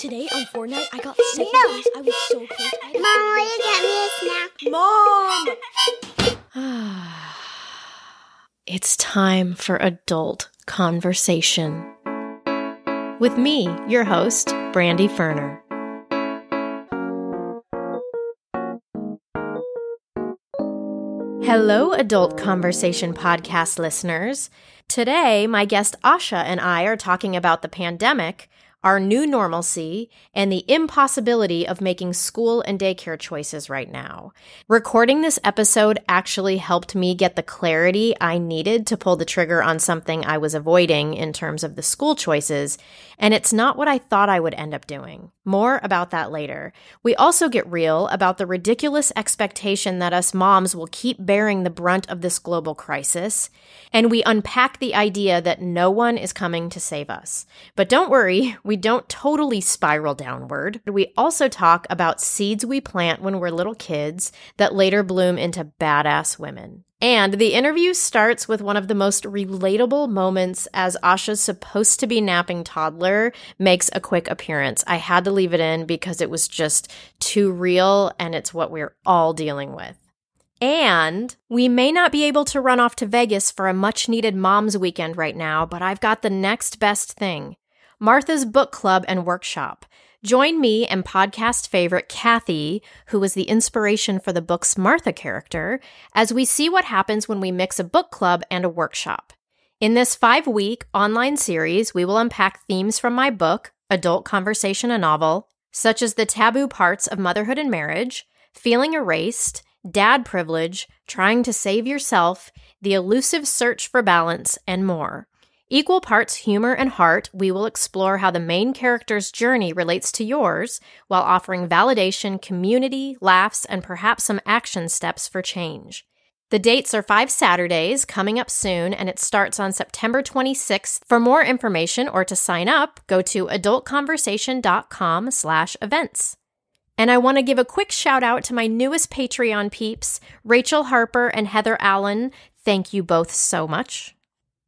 Today on Fortnite, I got second place. I was so close. I had a Mom, will you get me a snack? Mom! It's time for adult conversation. With me, your host, Brandi Ferner. Hello, Adult Conversation podcast listeners. Today, my guest Asha and I are talking about the pandemic, our new normalcy, and the impossibility of making school and daycare choices right now. Recording this episode actually helped me get the clarity I needed to pull the trigger on something I was avoiding in terms of the school choices, and it's not what I thought I would end up doing. More about that later. We also get real about the ridiculous expectation that us moms will keep bearing the brunt of this global crisis, and we unpack the idea that no one is coming to save us. But don't worry, we don't totally spiral downward. We also talk about seeds we plant when we're little kids that later bloom into badass women. And the interview starts with one of the most relatable moments as Asha's supposed to be napping toddler makes a quick appearance. I had to leave it in because it was just too real and it's what we're all dealing with. And we may not be able to run off to Vegas for a much needed mom's weekend right now, but I've got the next best thing Martha's Book Club and Workshop. Join me and podcast favorite Kathy, who was the inspiration for the book's Martha character, as we see what happens when we mix a book club and a workshop. In this five week online series, we will unpack themes from my book, Adult Conversation, a Novel, such as the taboo parts of motherhood and marriage, feeling erased, dad privilege, trying to save yourself, the elusive search for balance, and more. Equal parts humor and heart, we will explore how the main character's journey relates to yours while offering validation, community, laughs, and perhaps some action steps for change. The dates are five Saturdays coming up soon, and it starts on September 26th. For more information or to sign up, go to adultconversation.com slash events. And I want to give a quick shout out to my newest Patreon peeps, Rachel Harper and Heather Allen. Thank you both so much.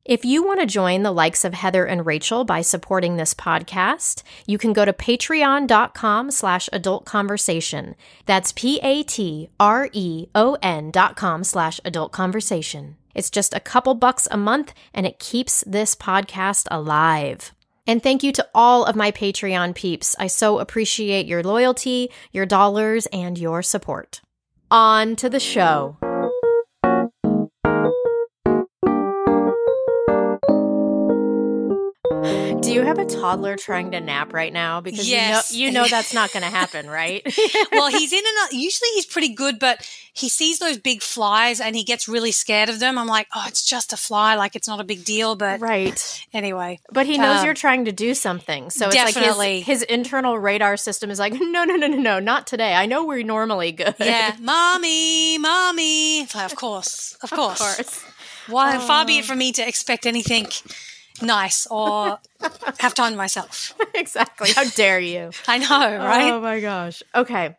If you want to join the likes of Heather and Rachel by supporting this podcast, you can go to patreon.com slash adult conversation. That's P-A-T-R-E-O-N dot com slash adult conversation. It's just a couple bucks a month and it keeps this podcast alive. And thank you to all of my Patreon peeps. I so appreciate your loyalty, your dollars, and your support. On to the show. Do you have a toddler trying to nap right now? Because Yes. you know you know that's not going to happen, right? well, he's in and out. Usually he's pretty good, but he sees those big flies and he gets really scared of them. I'm like, oh, it's just a fly. Like it's not a big deal. But right. anyway, But he knows Um, you're trying to do something. So it's Definitely. like his, his internal radar system is like, no, no, no, no, no, not today. I know we're normally good. yeah, mommy, mommy. Like, of course, of course. Of course. Why, far be it from me to expect anything nice or have time to myself. exactly. How dare you? I know, right? Oh my gosh. Okay.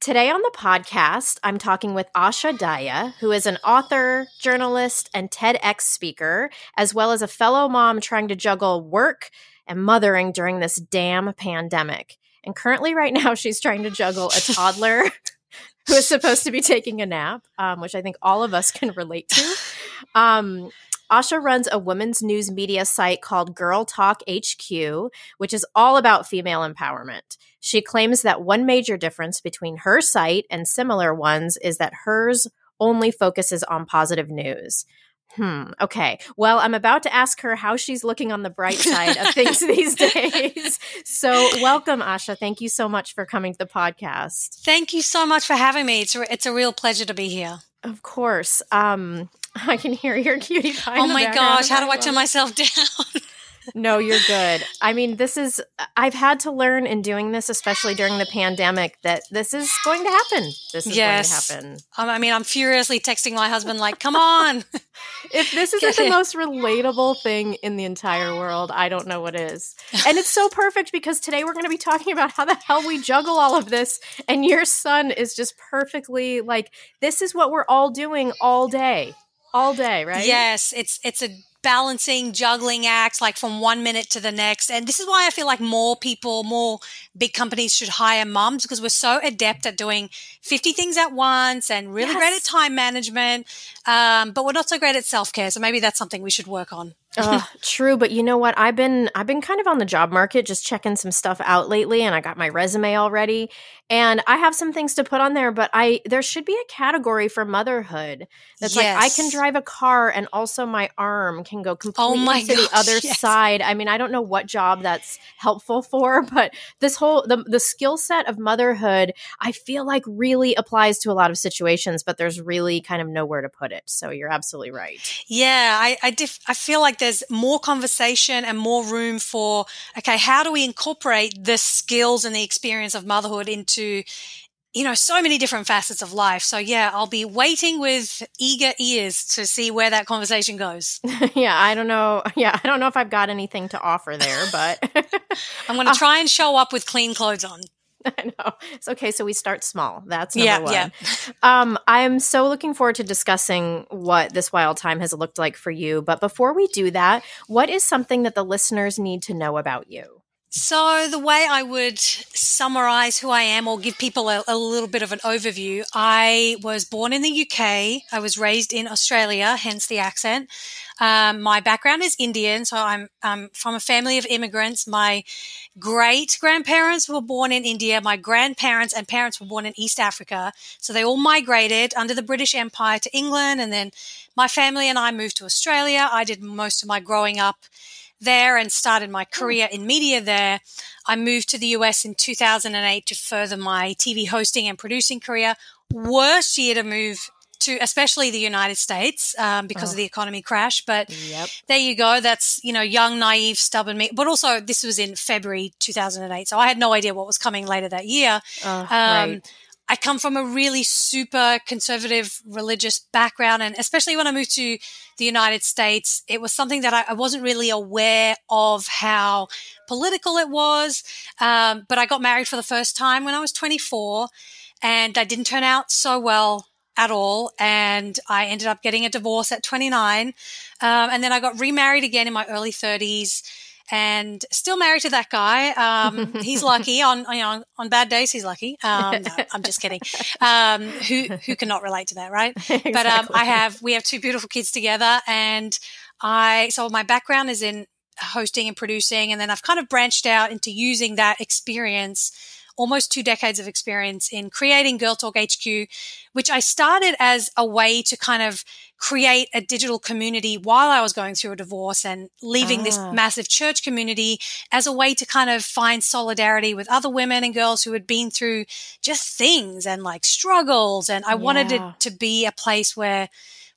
Today on the podcast, I'm talking with Asha Dahya, who is an author, journalist, and TEDx speaker, as well as a fellow mom trying to juggle work and mothering during this damn pandemic. And currently, right now, she's trying to juggle a toddler who is supposed to be taking a nap, um, which I think all of us can relate to. Um, Asha runs a women's news media site called Girl Talk HQ, which is all about female empowerment. She claims that one major difference between her site and similar ones is that hers only focuses on positive news. Hmm. Okay. Well, I'm about to ask her how she's looking on the bright side of things these days. So, welcome, Asha. Thank you so much for coming to the podcast. Thank you so much for having me. It's a, it's a real pleasure to be here. Of course. Um, I can hear your cutie pie. oh my gosh, how do I turn myself down? No, you're good. I mean, this is, I've had to learn in doing this, especially during the pandemic, that this is going to happen. This is Yes. going to happen. Um, I mean, I'm furiously texting my husband, like, come on. If this isn't the most relatable thing in the entire world, I don't know what is. And it's so perfect because today we're going to be talking about how the hell we juggle all of this. And your son is just perfectly like, this is what we're all doing all day. All day, right? Yes, it's it's a balancing, juggling act, like from one minute to the next. And this is why I feel like more people, more big companies should hire mums because we're so adept at doing 50 things at once and really yes. great at time management. Um, but we're not so great at self care. So maybe that's something we should work on. Uh, true, but you know what? I've been I've been kind of on the job market, just checking some stuff out lately, and I got my resume already, and I have some things to put on there. But I there should be a category for motherhood that's yes. like I can drive a car, and also my arm can go oh completely oh to gosh, the other yes. side. I mean, I don't know what job that's helpful for, but this whole the the skill set of motherhood, I feel like really applies to a lot of situations, but there's really kind of nowhere to put it. So you're absolutely right. Yeah, I I, dif- I feel like there's more conversation and more room for, okay, how do we incorporate the skills and the experience of motherhood into you know, so many different facets of life. So yeah, I'll be waiting with eager ears to see where that conversation goes. yeah, I don't know. Yeah, I don't know if I've got anything to offer there, but I'm going to uh, try and show up with clean clothes on. I know. It's okay. So we start small. That's number yeah, one. Yeah. Um, I'm so looking forward to discussing what this wild time has looked like for you. But before we do that, what is something that the listeners need to know about you? So, the way I would summarize who I am or give people a, a, little bit of an overview, I was born in the UK. I was raised in Australia, hence the accent. Um, my background is Indian, so I'm, I'm from a family of immigrants. My great grandparents were born in India. My grandparents and parents were born in East Africa. So, they all migrated under the British Empire to England. And then my family and I moved to Australia. I did most of my growing up there and started my hmm. career in media there. I moved to the US in 2008 to further my TV hosting and producing career. Worst year to move to, especially the United States, um, because oh. of the economy crash. But yep. there you go. That's, you know, young, naive, stubborn me. But also, this was in February 2008. So I had no idea what was coming later that year. Oh, um, right. I come from a really super conservative religious background. And especially when I moved to the United States, it was something that I, I wasn't really aware of how political it was. Um, but I got married for the first time when I was 24 and I didn't turn out so well at all. And I ended up getting a divorce at 29. Um, and then I got remarried again in my early 30s and still married to that guy. Um, he's lucky on you know on bad days. He's lucky. Um, no, I'm just kidding. Um, who who cannot relate to that, right? exactly. But um, I have we have two beautiful kids together, and I so my background is in hosting and producing, and then I've kind of branched out into using that experience almost two decades of experience in creating Girl Talk HQ, which I started as a way to kind of create a digital community while I was going through a divorce and leaving ah. this massive church community as a way to kind of find solidarity with other women and girls who had been through just things and like struggles. And I yeah. wanted it to be a place where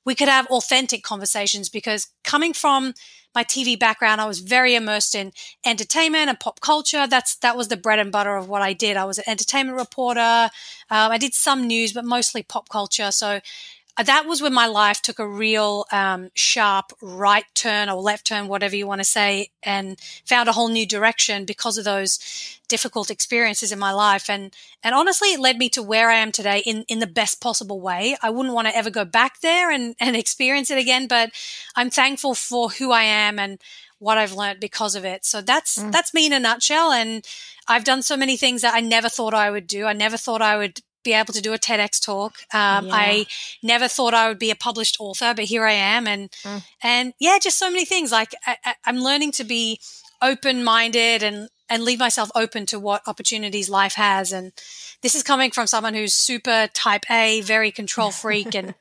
we could have authentic conversations because coming from my TV background, I was very immersed in entertainment and pop culture. That's that was the bread and butter of what I did. I was an entertainment reporter. Um, I did some news, but mostly pop culture. So that was when my life took a real um, sharp right turn or left turn, whatever you want to say, and found a whole new direction because of those difficult experiences in my life. And and honestly, it led me to where I am today in in the best possible way. I wouldn't want to ever go back there and and experience it again, but I'm thankful for who I am and what I've learned because of it. So that's mm. that's me in a nutshell. And I've done so many things that I never thought I would do. I never thought I would be able to do a TEDx talk. Um, yeah. I never thought I would be a published author, but here I am, and mm. and yeah, just so many things. Like I, I'm learning to be open minded and and leave myself open to what opportunities life has. And this is coming from someone who's super type A, very control freak, and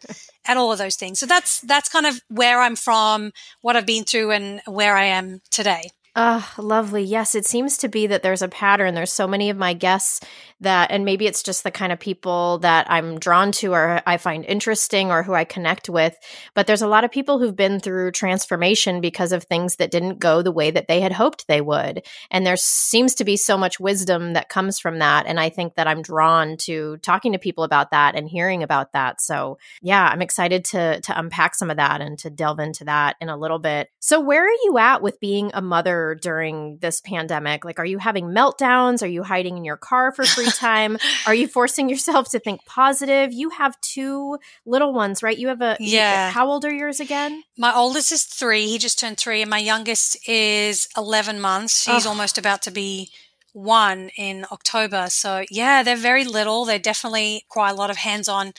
and all of those things. So that's that's kind of where I'm from, what I've been through, and where I am today. Ah, oh, lovely. Yes, it seems to be that there's a pattern. There's so many of my guests that, and maybe it's just the kind of people that I'm drawn to or I find interesting or who I connect with. But there's a lot of people who've been through transformation because of things that didn't go the way that they had hoped they would. And there seems to be so much wisdom that comes from that. And I think that I'm drawn to talking to people about that and hearing about that. So yeah, I'm excited to to unpack some of that and to delve into that in a little bit. So where are you at with being a mother during this pandemic? Like, are you having meltdowns? Are you hiding in your car for free time? are you forcing yourself to think positive? You have two little ones, right? You have a, Yeah. How old are yours again? My oldest is three. He just turned three. And my youngest is 11 months. She's Oh. almost about to be one in October. So, yeah, they're very little. They definitely require a lot of hands on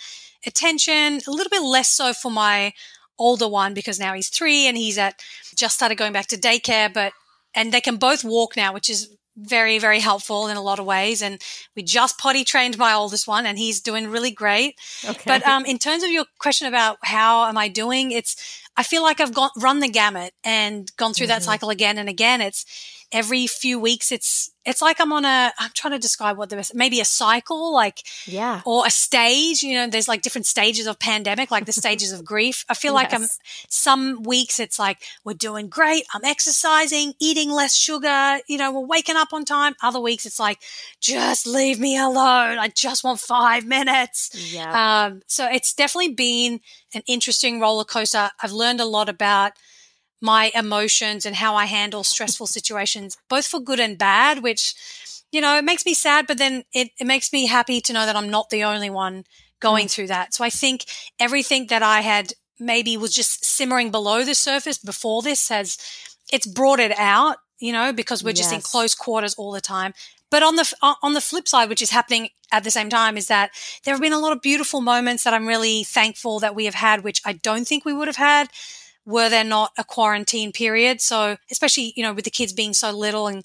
attention, a little bit less so for my older one because now he's three and he's at just started going back to daycare. But, and they can both walk now, which is very, very helpful in a lot of ways. And we just potty trained my oldest one and he's doing really great. Okay. But um, in terms of your question about how am I doing, it's I feel like I've gone run the gamut and gone through that Mhm. cycle again and again. It's every few weeks. It's it's like I'm on a. I'm trying to describe what the best maybe a cycle like yeah. or a stage. You know, there's like different stages of pandemic, like the stages of grief. I feel like I'm some weeks it's like we're doing great. I'm exercising, eating less sugar. You know, we're waking up on time. Other weeks it's like just leave me alone. I just want five minutes. Yeah. Um, so it's definitely been an interesting roller coaster. I've learned a lot about my emotions and how I handle stressful situations, both for good and bad, which, you know, it makes me sad, but then it, it makes me happy to know that I'm not the only one going mm. through that. So I think everything that I had maybe was just simmering below the surface before this has, it's brought it out, you know, because we're just in close quarters all the time. But on the on on the flip side, which is happening at the same time, is that there have been a lot of beautiful moments that I'm really thankful that we have had, which I don't think we would have had were there not a quarantine period. So especially you know with the kids being so little and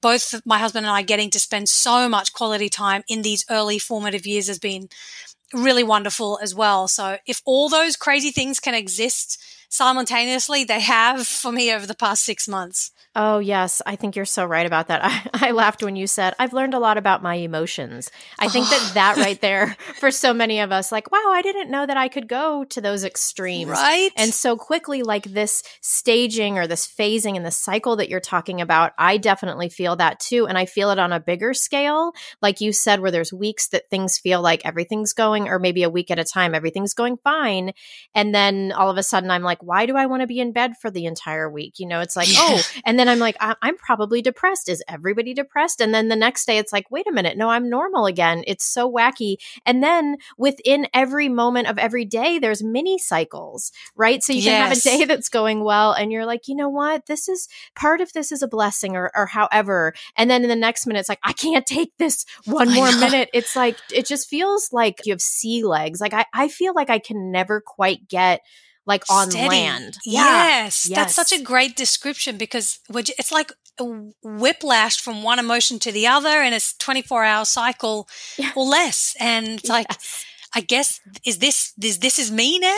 both my husband and I getting to spend so much quality time in these early formative years has been really wonderful as well. So if all those crazy things can exist simultaneously, they have for me over the past six months. Oh, yes. I think you're so right about that. I, I laughed when you said, I've learned a lot about my emotions. I think that oh. that right there, for so many of us, like, wow, I didn't know that I could go to those extremes. Right? And so quickly, like this staging or this phasing and the cycle that you're talking about, I definitely feel that too. And I feel it on a bigger scale. Like you said, where there's weeks that things feel like everything's going, or maybe a week at a time, everything's going fine. And then all of a sudden, I'm like, why do I want to be in bed for the entire week? You know, it's like, oh, and then I'm like, I- I'm probably depressed. Is everybody depressed? And then the next day, it's like, wait a minute, no, I'm normal again. It's so wacky. And then within every moment of every day, there's mini cycles, right? So you can have a day that's going well, and you're like, you know what? This is part of this is a blessing, or or however. And then in the next minute, it's like, I can't take this one more minute. It's like it just feels like you have sea legs. Like I, I feel like I can never quite get like on Steady. land. Yes, that's such a great description because it's like a whiplash from one emotion to the other in a 24 hour cycle Yeah. or less. And it's like, I guess, is this, is this is me now?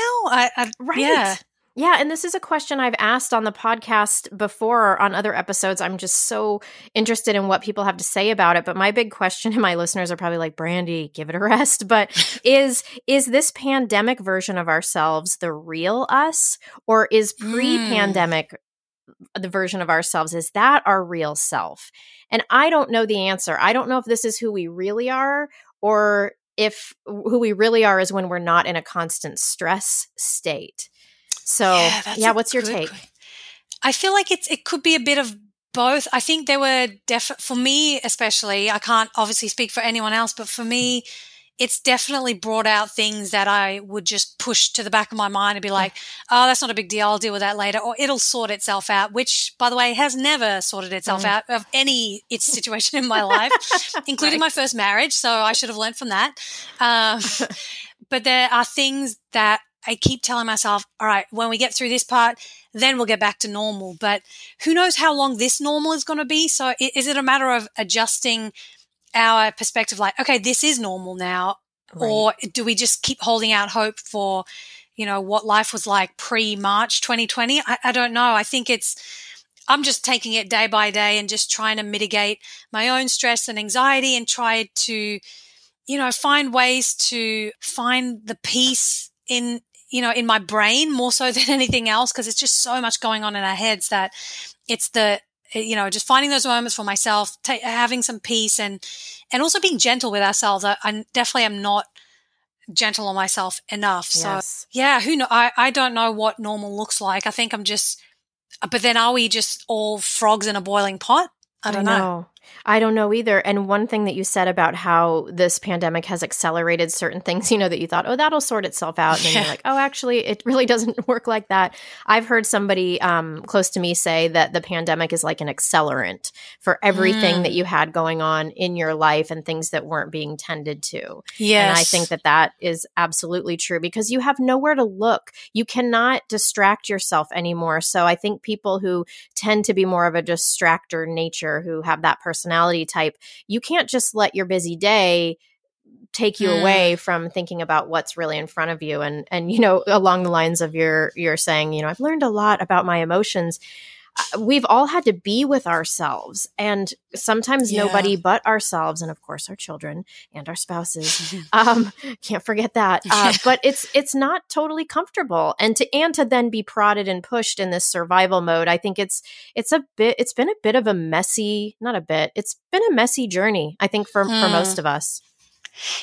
I, I Right. Yeah. Yeah, and this is a question I've asked on the podcast before or on other episodes. I'm just so interested in what people have to say about it. But my big question, and my listeners are probably like, Brandi, give it a rest. But is is this pandemic version of ourselves the real us? Or is mm. pre-pandemic the version of ourselves? Is that our real self? And I don't know the answer. I don't know if this is who we really are or if who we really are is when we're not in a constant stress state. So, yeah, a what's your take? I feel like it's it could be a bit of both. I think there were def for me especially. I can't obviously speak for anyone else, but for me, it's definitely brought out things that I would just push to the back of my mind and be like, "Oh, that's not a big deal. I'll deal with that later," or "It'll sort itself out." Which, by the way, has never sorted itself Mm. out of any its situation in my life, including my first marriage. So I should have learned from that. Um, but there are things that I keep telling myself, all right, when we get through this part, then we'll get back to normal. But who knows how long this normal is going to be? So is it a matter of adjusting our perspective like, okay, this is normal now? Or do we just keep holding out hope for, you know, what life was like pre March 2020? I, I don't know. I think it's, I'm just taking it day by day and just trying to mitigate my own stress and anxiety and try to, you know, find ways to find the peace in, you know, in my brain more so than anything else because it's just so much going on in our heads that it's the, you know, just finding those moments for myself, ta- having some peace and, and also being gentle with ourselves. I, I definitely am not gentle on myself enough. So Yes. yeah, who know? I, I don't know what normal looks like. I think I'm just, but then are we just all frogs in a boiling pot? I don't I know. know. I don't know either. And one thing that you said about how this pandemic has accelerated certain things, you know, that you thought, oh, that'll sort itself out. And then Yeah. you're like, oh, actually, it really doesn't work like that. I've heard somebody um, close to me say that the pandemic is like an accelerant for everything Mm. that you had going on in your life and things that weren't being tended to. Yes. And I think that that is absolutely true because you have nowhere to look. You cannot distract yourself anymore. So I think people who tend to be more of a distractor nature, who have that personality type, you can't just let your busy day take you Mm. away from thinking about what's really in front of you and and you know along the lines of your you're saying you know I've learned a lot about my emotions we've all had to be with ourselves and sometimes Yeah. nobody but ourselves and of course our children and our spouses. Um can't forget that. Uh, but it's it's not totally comfortable. And to and to then be prodded and pushed in this survival mode i think it's it's a bit it's been a bit of a messy not a bit it's been a messy journey i think for for Hmm. most of us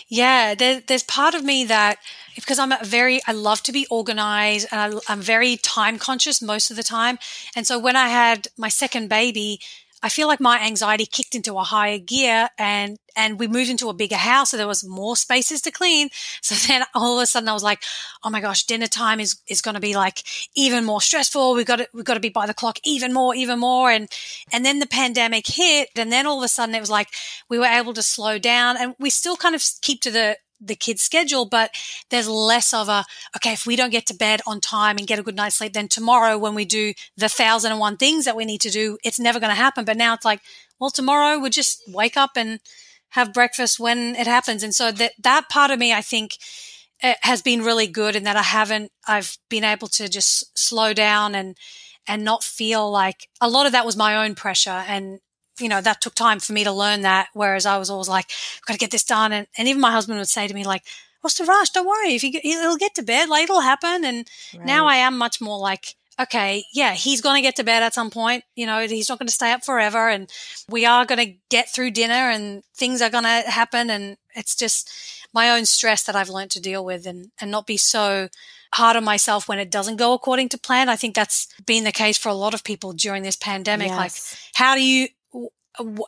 Yeah, there, there's part of me that because I'm a very, I love to be organized and I, I'm very time conscious most of the time. And so when I had my second baby, I feel like my anxiety kicked into a higher gear and, and we moved into a bigger house. So there was more spaces to clean. So then all of a sudden I was like, Oh my gosh, dinner time is, is going to be like even more stressful. We've got to, we've got to be by the clock even more, even more. And, and then the pandemic hit. And then all of a sudden it was like, we were able to slow down and we still kind of keep to the, the kids schedule, but there's less of a, okay, if we don't get to bed on time and get a good night's sleep, then tomorrow when we do the thousand and one things that we need to do, it's never going to happen. But now it's like, well, tomorrow we'll just wake up and have breakfast when it happens. And so that, that part of me, I think, uh, has been really good in that I haven't, I've been able to just slow down and, and not feel like a lot of that was my own pressure and you know that took time for me to learn that whereas i was always like i've got to get this done. And, and even my husband would say to me like what's the rush? Don't worry. If you he'll get to bed. Like it'll happen. And now i am much more like okay yeah he's going to get to bed at some point. You know he's not going to stay up forever and we are going to get through dinner and things are going to happen. And it's just my own stress that i've learned to deal with and, and not be so hard on myself when it doesn't go according to plan. I think that's been the case for a lot of people during this pandemic. Like how do you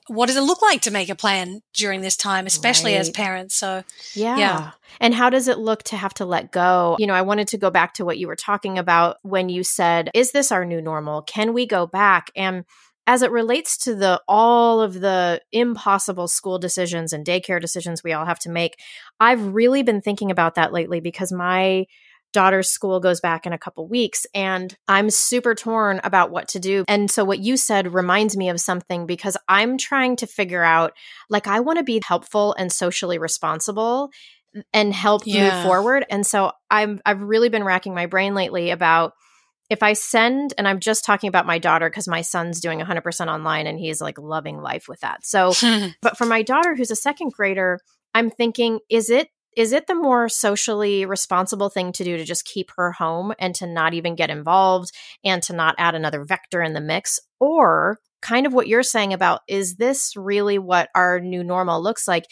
what does it look like to make a plan during this time especially as parents so Yeah. Yeah. And how does it look to have to let go? You know, I wanted to go back to what you were talking about when you said, is this our new normal? Can we go back? And as it relates to the all of the impossible school decisions and daycare decisions we all have to make, I've really been thinking about that lately because my daughter's school goes back in a couple weeks and I'm super torn about what to do. And so what you said reminds me of something because I'm trying to figure out like I want to be helpful and socially responsible and help Yeah. move forward. And so I'm I've really been racking my brain lately about if I send and I'm just talking about my daughter because my son's doing 100% online and he's like loving life with that. So but for my daughter who's a second grader, I'm thinking is it is it the more socially responsible thing to do to just keep her home and to not even get involved and to not add another vector in the mix? Or kind of what you're saying about is this really what our new normal looks like?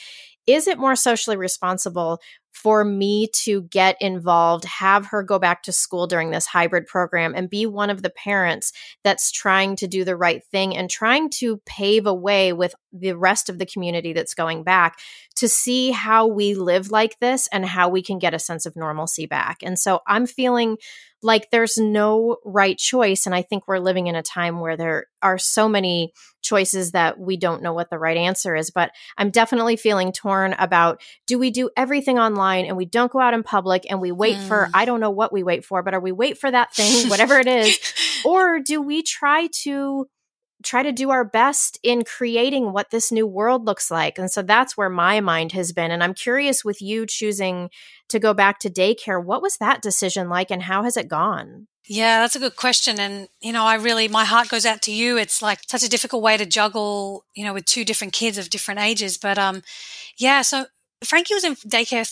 Is it more socially responsible for me to get involved, have her go back to school during this hybrid program, and be one of the parents that's trying to do the right thing and trying to pave a way with the rest of the community that's going back to see how we live like this and how we can get a sense of normalcy back. And so I'm feeling like there's no right choice. And I think we're living in a time where there are so many choices that we don't know what the right answer is. But I'm definitely feeling torn about do we do everything online and we don't go out in public and we wait for, Mm. I don't know what we wait for, but are we wait for that thing, whatever it is? Or do we try to try to do our best in creating what this new world looks like. And so that's where my mind has been. And I'm curious with you choosing to go back to daycare, what was that decision like and how has it gone? Yeah, that's a good question. And, you know, I really, my heart goes out to you. It's like such a difficult way to juggle, you know, with two different kids of different ages. But, um, yeah, so Frankie was in daycare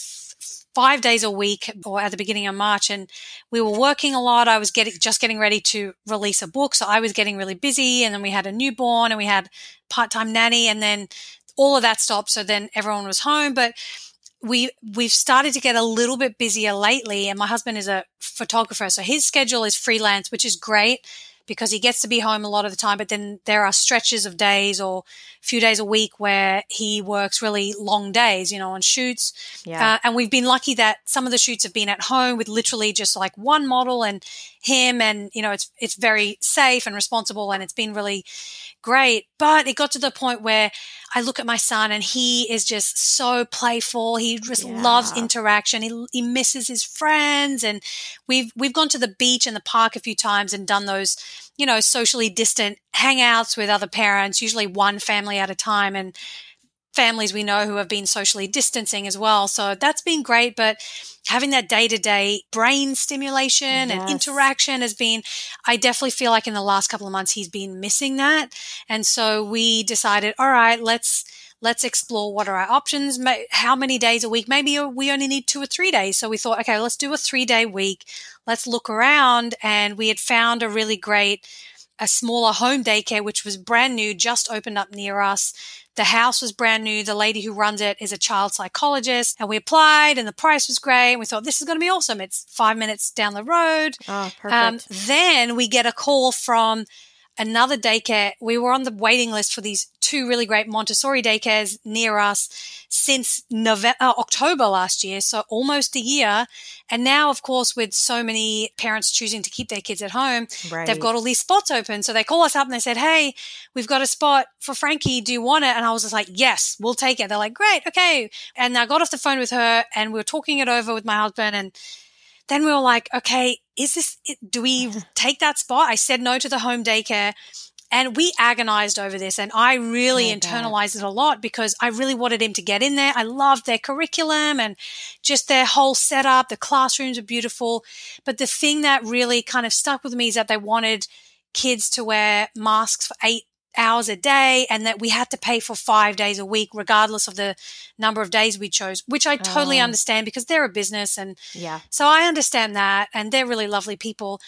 five days a week or at the beginning of March and we were working a lot. I was getting, just getting ready to release a book. So I was getting really busy and then we had a newborn and we had part-time nanny and then all of that stopped. So then everyone was home, but we we've started to get a little bit busier lately and my husband is a photographer so his schedule is freelance which is great because he gets to be home a lot of the time. But then there are stretches of days or a few days a week where he works really long days, you know, on shoots. Yeah. Uh, and we've been lucky that some of the shoots have been at home with literally just like one model and him, and you know, it's it's very safe and responsible, and it's been really great. But it got to the point where I look at my son and he is just so playful. He just Yeah. loves interaction. He, he misses his friends and we've, we've gone to the beach and the park a few times and done those, you know, socially distant hangouts with other parents, usually one family at a time and families we know who have been socially distancing as well. So that's been great. But having that day to day brain stimulation and interaction has been, I definitely feel like in the last couple of months he's been missing that. And so we decided, all right, let's, let's explore what are our options. How many days a week? Maybe we only need two or three days. So we thought, okay, let's do a three day week. Let's look around. And we had found a really great, a smaller home daycare, which was brand new, just opened up near us. The house was brand new. The lady who runs it is a child psychologist. And we applied and the price was great. And we thought, this is going to be awesome. It's five minutes down the road. Oh, perfect. Um, then we get a call from another daycare. We were on the waiting list for these two really great Montessori daycares near us since November, uh, October last year. So almost a year. And now, of course, with so many parents choosing to keep their kids at home, right. they've got all these spots open. So they call us up and they said, Hey, we've got a spot for Frankie. Do you want it? And I was just like, Yes, we'll take it. They're like, Great. Okay. And I got off the phone with her and we were talking it over with my husband. And then we were like, Okay, is this, do we take that spot? I said no to the home daycare. And we agonized over this and I really oh, bet. internalized it a lot because I really wanted him to get in there. I loved their curriculum and just their whole setup. The classrooms are beautiful. But the thing that really kind of stuck with me is that they wanted kids to wear masks for eight hours a day and that we had to pay for five days a week, regardless of the number of days we chose, which I totally Oh. understand because they're a business and yeah. so I understand that, and they're really lovely people,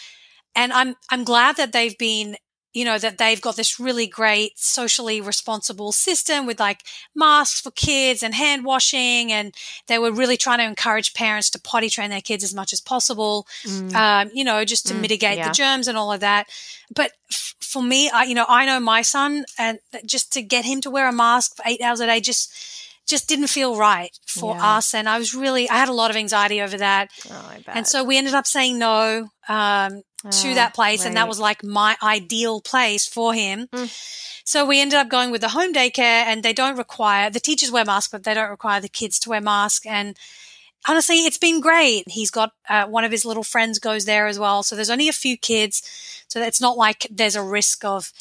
and I'm I'm glad that they've been, you know, that they've got this really great socially responsible system with like masks for kids and hand washing, and they were really trying to encourage parents to potty train their kids as much as possible, Mm. um, you know, just to Mm, mitigate yeah. the germs and all of that. But f- for me, I, you know, I know my son, and just to get him to wear a mask for eight hours a day just just didn't feel right for Yeah. us, and I was really I had a lot of anxiety over that. Oh. And so we ended up saying no um, to Oh, that place, and that was like my ideal place for him. Mm. So we ended up going with the home daycare, and they don't require the teachers wear masks, but they don't require the kids to wear masks. And honestly, it's been great. He's got uh, one of his little friends goes there as well, so there's only a few kids, so it's not like there's a risk of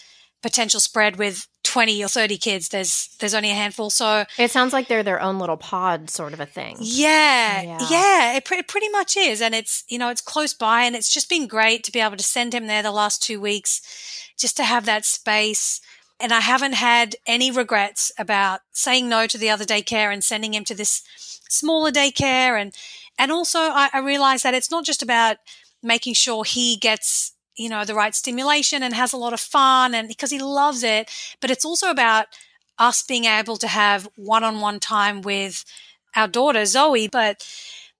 potential spread with 20 or 30 kids. There's there's only a handful, so It sounds like they're their own little pod sort of a thing. yeah, Yeah. yeah, it, pre- it pretty much is, and it's you know it's close by, and it's just been great to be able to send him there the last two weeks, just to have that space. And I haven't had any regrets about saying no to the other daycare and sending him to this smaller daycare, and and also I, I realized that it's not just about making sure he gets you know the right stimulation and has a lot of fun, and because he loves it, but it's also about us being able to have one-on-one time with our daughter Zoe, but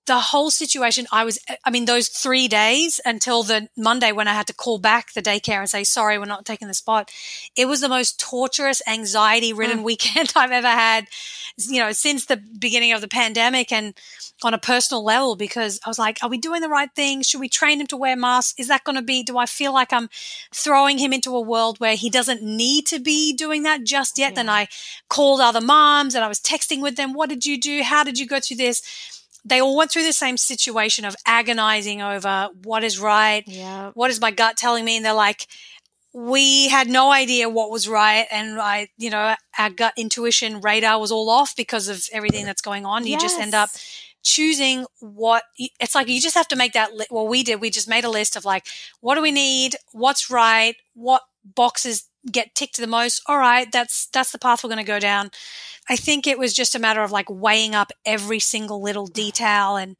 the whole situation, I was, I mean, those three days until the Monday when I had to call back the daycare and say, sorry, we're not taking the spot. It was the most torturous, anxiety ridden mm. weekend I've ever had, you know, since the beginning of the pandemic and on a personal level because I was like, are we doing the right thing? Should we train him to wear masks? Is that going to be, do I feel like I'm throwing him into a world where he doesn't need to be doing that just yet? Then I called other moms and I was texting with them. What did you do? How did you go through this? They all went through the same situation of agonizing over what is right, Yeah. what is my gut telling me? And they're like, we had no idea what was right. And I, you know, our gut intuition radar was all off because of everything that's going on. You just end up choosing what it's like. You just have to make that. Li- well, we did. We just made a list of like, what do we need? What's right? What boxes get ticked the most? All right, that's that's the path we're going to go down. I think it was just a matter of like weighing up every single little detail and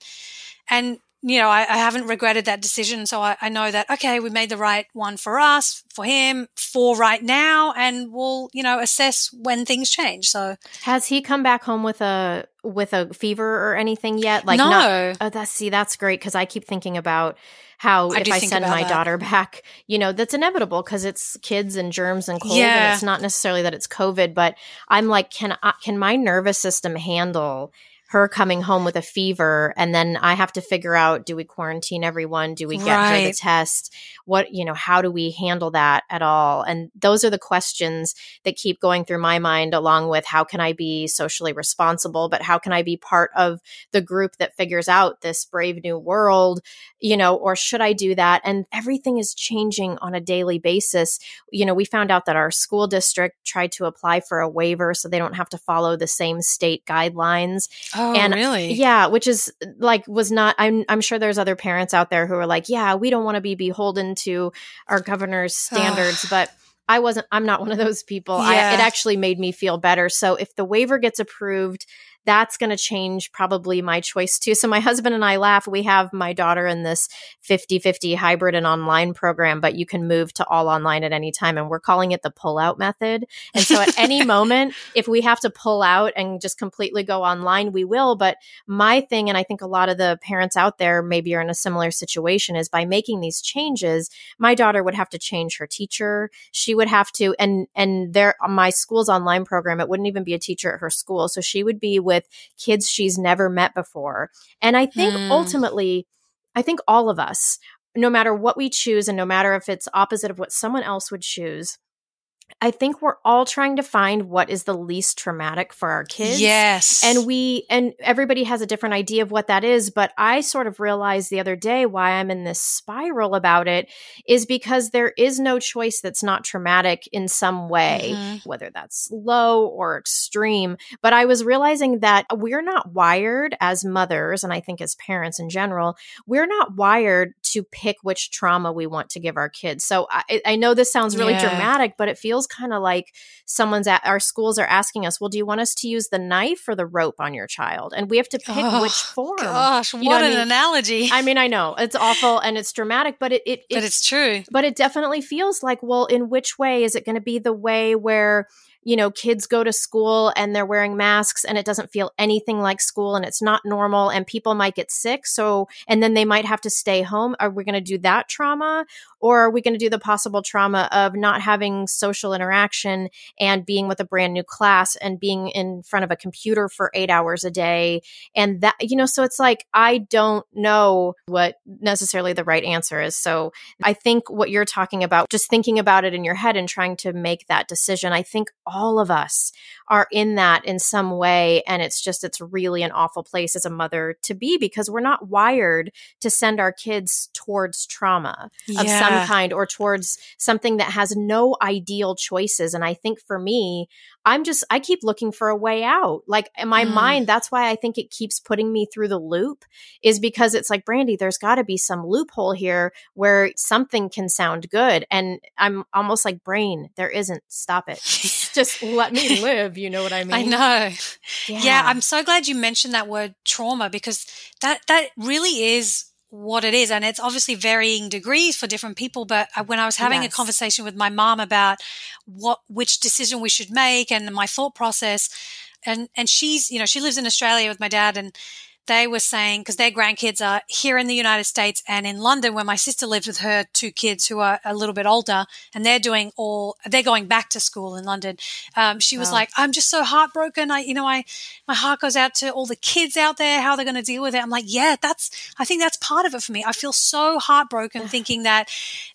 and you know, I, I, haven't regretted that decision. So I, I, know that, okay, we made the right one for us, for him, for right now, and we'll, you know, assess when things change. So has he come back home with a, with a fever or anything yet? Like, no. Not, oh, that's, see, that's great. Cause I keep thinking about how I if I send my that. daughter back, you know, that's inevitable because it's kids and germs and cold. Yeah. And it's not necessarily that it's COVID, but I'm like, can, I, can my nervous system handle her coming home with a fever and then I have to figure out do we quarantine everyone? Do we get right. her the test? What, you know, how do we handle that at all? And those are the questions that keep going through my mind along with how can I be socially responsible, but how can I be part of the group that figures out this brave new world, you know, or should I do that? And everything is changing on a daily basis. You know, we found out that our school district tried to apply for a waiver so they don't have to follow the same state guidelines. Oh, Oh, and really? Yeah, which is like was not. I'm I'm sure there's other parents out there who are like, yeah, we don't want to be beholden to our governor's standards, but. I wasn't, I'm not one of those people. Yeah. I, it actually made me feel better. So if the waiver gets approved, that's going to change probably my choice too. So my husband and I laugh. We have my daughter in this 50 50 hybrid and online program, but you can move to all online at any time. And we're calling it the pull out method. And so at any moment, if we have to pull out and just completely go online, we will. But my thing, and I think a lot of the parents out there maybe are in a similar situation, is by making these changes, my daughter would have to change her teacher. She would have to, and, and there, my school's online program, it wouldn't even be a teacher at her school. So she would be with kids she's never met before. And I think mm. ultimately, I think all of us, no matter what we choose and no matter if it's opposite of what someone else would choose, I think we're all trying to find what is the least traumatic for our kids. Yes. And we, and everybody has a different idea of what that is. But I sort of realized the other day why I'm in this spiral about it is because there is no choice that's not traumatic in some way, mm-hmm. whether that's low or extreme. But I was realizing that we're not wired as mothers, and I think as parents in general, we're not wired to pick which trauma we want to give our kids. So I, I know this sounds really yeah. dramatic, but it feels feels kind of like someone's at our schools are asking us, well, do you want us to use the knife or the rope on your child? And we have to pick oh, which form. Gosh, you what an I mean? analogy. I mean, I know it's awful and it's dramatic, but it, it, it but it's true. But it definitely feels like, well, in which way is it going to be the way where you know, kids go to school and they're wearing masks and it doesn't feel anything like school and it's not normal and people might get sick. So, and then they might have to stay home. Are we going to do that trauma? Or are we going to do the possible trauma of not having social interaction and being with a brand new class and being in front of a computer for eight hours a day? And that, you know, so it's like, I don't know what necessarily the right answer is. So I think what you're talking about, just thinking about it in your head and trying to make that decision, I think all of us are in that in some way. And it's just, it's really an awful place as a mother to be because we're not wired to send our kids towards trauma yeah. of some kind or towards something that has no ideal choices. And I think for me, I'm just, I keep looking for a way out. Like in my mm. mind, that's why I think it keeps putting me through the loop, is because it's like, Brandi, there's got to be some loophole here where something can sound good. And I'm almost like, brain, there isn't. Stop it. just let me live. You know what I mean? I know. Yeah. yeah. I'm so glad you mentioned that word trauma because that, that really is what it is. And it's obviously varying degrees for different people. But uh, when I was having yes. a conversation with my mom about what, which decision we should make and my thought process, and, and she's, you know, she lives in Australia with my dad and they were saying because their grandkids are here in the United States and in London, where my sister lives with her two kids who are a little bit older, and they're doing all they're going back to school in London. Um, she was wow. like, "I'm just so heartbroken. I, you know, I my heart goes out to all the kids out there. How they're going to deal with it." I'm like, "Yeah, that's. I think that's part of it for me. I feel so heartbroken thinking that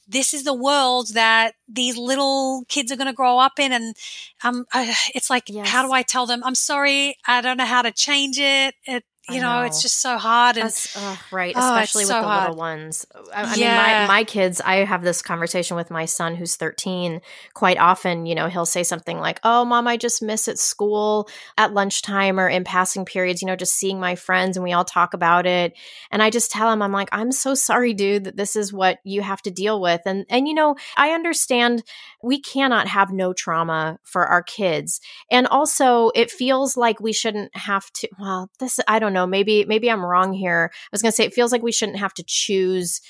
this is the world that these little kids are going to grow up in, and um, I, it's like, yes. how do I tell them? I'm sorry, I don't know how to change it. it you know, know, it's just so hard and uh, right oh, especially with so the hard. little ones i, I yeah. mean my, my kids i have this conversation with my son who's 13 quite often you know he'll say something like oh mom i just miss at school at lunchtime or in passing periods you know just seeing my friends and we all talk about it and i just tell him i'm like i'm so sorry dude that this is what you have to deal with and and you know i understand we cannot have no trauma for our kids and also it feels like we shouldn't have to well this i don't know, maybe maybe I'm wrong here. I was going to say it feels like we shouldn't have to choose